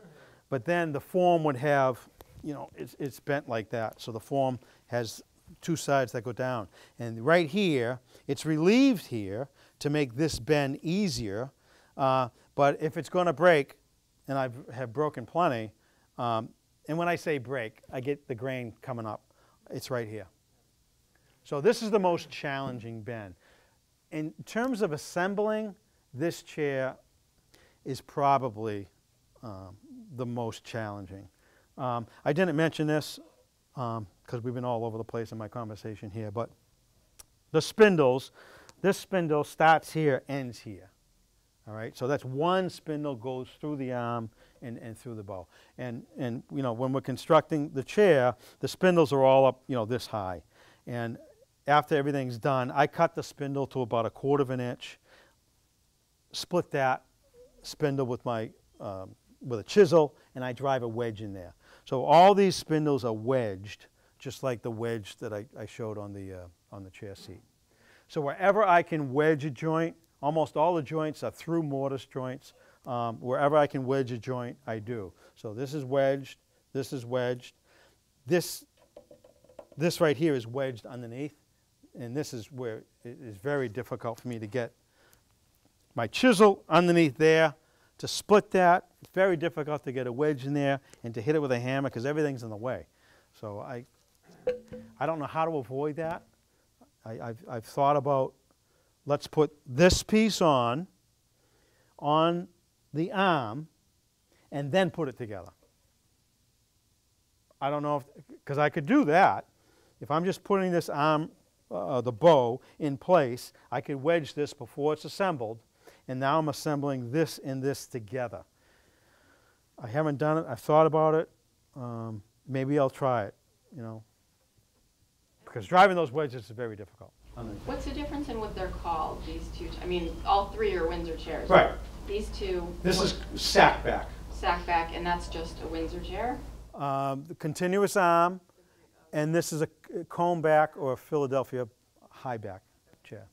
but then the form would have, you know, it's, it's bent like that. So the form has two sides that go down. And right here, it's relieved here to make this bend easier. Uh, but if it's going to break, and I have broken plenty, um, and when I say break, I get the grain coming up. It's right here. So this is the most challenging bend. In terms of assembling, this chair is probably um, the most challenging. Um, I didn't mention this because we've been all over the place in my conversation here, but the spindles, this spindle starts here, ends here. All right, so that's one spindle goes through the arm and, and through the bow. And, and, you know, when we're constructing the chair, the spindles are all up, you know, this high. And after everything's done, I cut the spindle to about a quarter of an inch, split that spindle with my, um, with a chisel, and I drive a wedge in there. So all these spindles are wedged, just like the wedge that I, I showed on the, uh, on the chair seat. So wherever I can wedge a joint, almost all the joints are through mortise joints. Um, wherever I can wedge a joint, I do. So this is wedged, this is wedged. This, this right here is wedged underneath, and this is where it is very difficult for me to get my chisel underneath there to split that. It's very difficult to get a wedge in there and to hit it with a hammer because everything's in the way. So I, I don't know how to avoid that. I, I've, I've thought about let's put this piece on, on the arm, and then put it together. I don't know if, because I could do that. If I'm just putting this arm, uh, the bow, in place, I could wedge this before it's assembled, and now I'm assembling this and this together. I haven't done it. I've thought about it. Um, maybe I'll try it. You know, because driving those wedges is very difficult. What's the difference in what they're called, these two? I mean, all three are Windsor chairs. Right. These two. This is sack back. Sack back, and that's just a Windsor chair? Um, the continuous arm, and this is a comb back or a Philadelphia high back chair.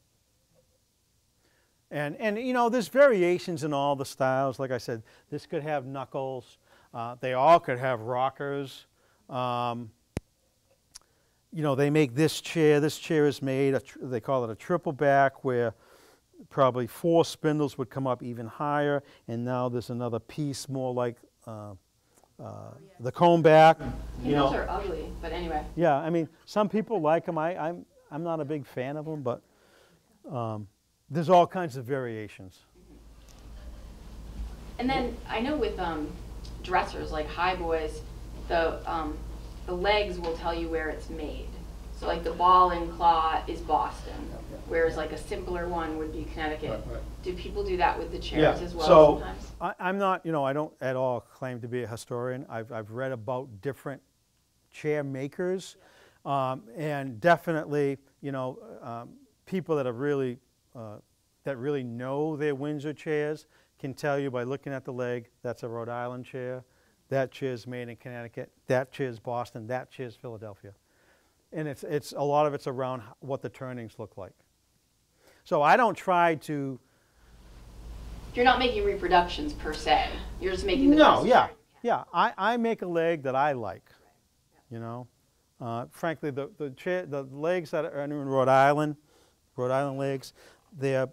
And, and you know, there's variations in all the styles. Like I said, this could have knuckles. Uh, they all could have rockers. Um, you know, they make this chair. This chair is made, they call it a triple back, where probably four spindles would come up even higher. And now there's another piece more like uh, uh, the comb back. You think those are ugly, but anyway. yeah, I mean, some people like them. I, I'm, I'm not a big fan of them, but um, there's all kinds of variations. And then I know with um, dressers like high boys, the um, the legs will tell you where it's made. So like the ball and claw is Boston, whereas like a simpler one would be Connecticut. Right, right. Do people do that with the chairs as well so sometimes? I, I'm not, you know, I don't at all claim to be a historian. I've, I've read about different chair makers, um, and definitely, you know, um, people that are really uh, that really know their Windsor chairs can tell you by looking at the leg that's a Rhode Island chair, that chair's made in Connecticut, that chair's Boston, that chair's Philadelphia, and it's it's a lot of it's around what the turnings look like. So I don't try to You're not making reproductions per se. You're just making the No, yeah, chair. yeah. I, I make a leg that I like, you know. Uh, frankly, the the, chair, the legs that are in Rhode Island, Rhode Island legs, they're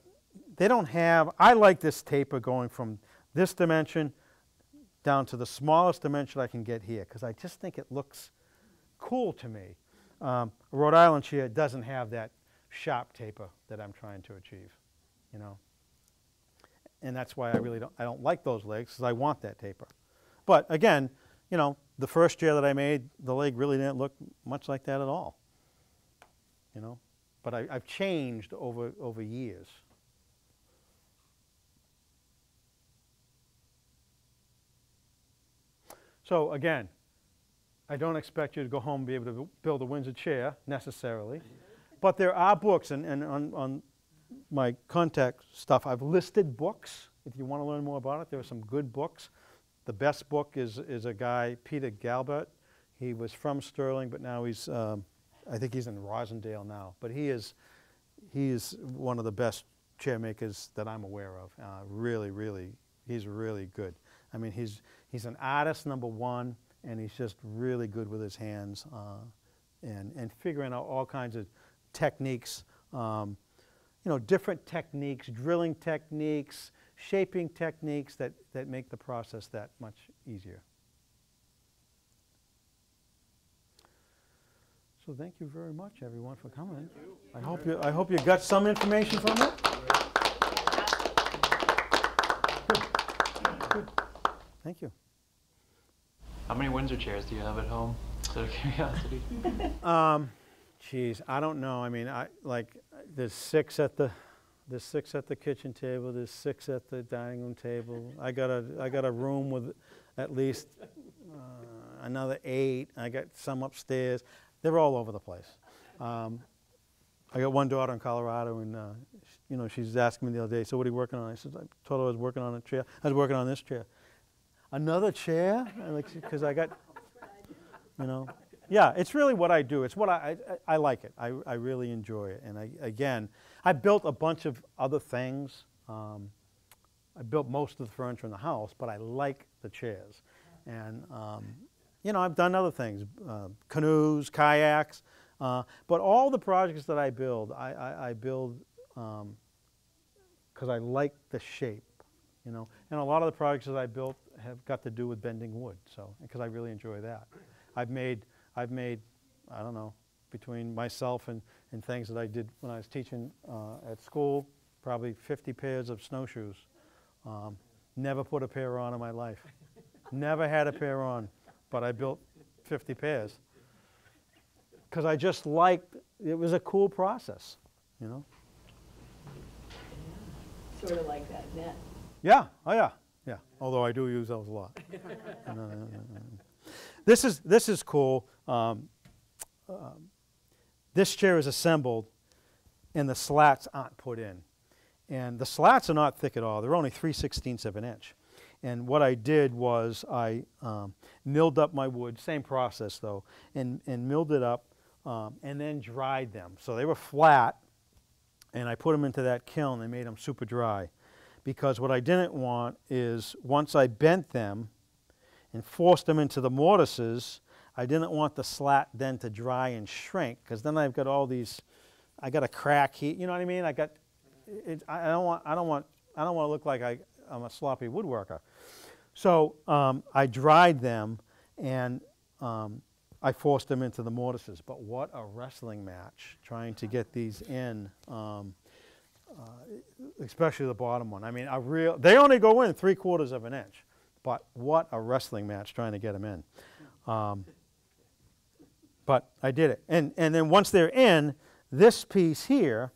they don't have. I like this taper going from this dimension down to the smallest dimension I can get here because I just think it looks cool to me. Um, Rhode Island chair doesn't have that sharp taper that I'm trying to achieve, you know and that's why I really don't, I don't like those legs, because I want that taper. But again, you know, the first chair that I made, the leg really didn't look much like that at all. You know, but I, I've changed over, over years. So again, I don't expect you to go home and be able to build a Windsor chair necessarily, but there are books, and, and on, on my contact stuff, I've listed books. If you want to learn more about it, there are some good books. The best book is, is a guy, Peter Galbert. He was from Sterling, but now he's, um, I think he's in Rosendale now. But he is, he is one of the best chair makers that I'm aware of. Uh, really, really, he's really good. I mean, he's, he's an artist, number one, and he's just really good with his hands uh, and, and figuring out all kinds of techniques. Um, you know, different techniques, drilling techniques, shaping techniques that, that make the process that much easier. So thank you very much, everyone, for coming. I hope you, I hope you got some information from it. Good. Good. Thank you. How many Windsor chairs do you have at home? Just out of curiosity. Um, geez, I don't know. I mean, I like there's six at the there's six at the kitchen table. There's six at the dining room table. I got a I got a room with at least uh, another eight. I got some upstairs. They're all over the place. Um, I got one daughter in Colorado, and uh, sh- you know she's asking me the other day, "So what are you working on?" I said, "I told her I was working on a chair. I was working on this chair. Another chair? Because I got, you know, yeah, it's really what I do. It's what I, I, I like it. I, I really enjoy it. And I, again, I built a bunch of other things. Um, I built most of the furniture in the house, but I like the chairs. And, um, you know, I've done other things, uh, canoes, kayaks. Uh, but all the projects that I build, I, I, I build because I like the shape, you know. And a lot of the projects that I built have got to do with bending wood, so, because I really enjoy that. I've made, I've made, I don't know, between myself and, and things that I did when I was teaching uh, at school, probably 50 pairs of snowshoes. Um, never put a pair on in my life. never had a pair on, but I built 50 pairs. Because I just liked, it was a cool process, you know? Sort of like that net. Yeah, oh yeah, Yeah, although I do use those a lot. This is, this is cool. Um, um, This chair is assembled and the slats aren't put in. And the slats are not thick at all. They're only 3 16ths of an inch. And what I did was I um, milled up my wood, same process though, and, and milled it up um, and then dried them. So they were flat and I put them into that kiln They made them super dry. Because what I didn't want is once I bent them and forced them into the mortises, I didn't want the slat then to dry and shrink because then I've got all these, I got a crack here, you know what I mean? I got, it, I don't want, I don't want, I don't want to look like I, I'm a sloppy woodworker. So um, I dried them and um, I forced them into the mortises. But what a wrestling match trying to get these in, um, especially the bottom one. I mean, a real, they only go in three quarters of an inch. But what a wrestling match trying to get them in. Um, but I did it. And, and then once they're in, this piece here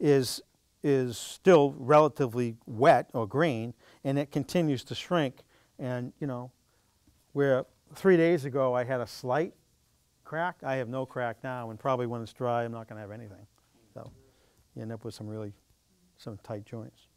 is, is still relatively wet or green, and it continues to shrink. And, you know, where three days ago I had a slight crack, I have no crack now, and probably when it's dry, I'm not going to have anything. So you end up with some really, some tight joints.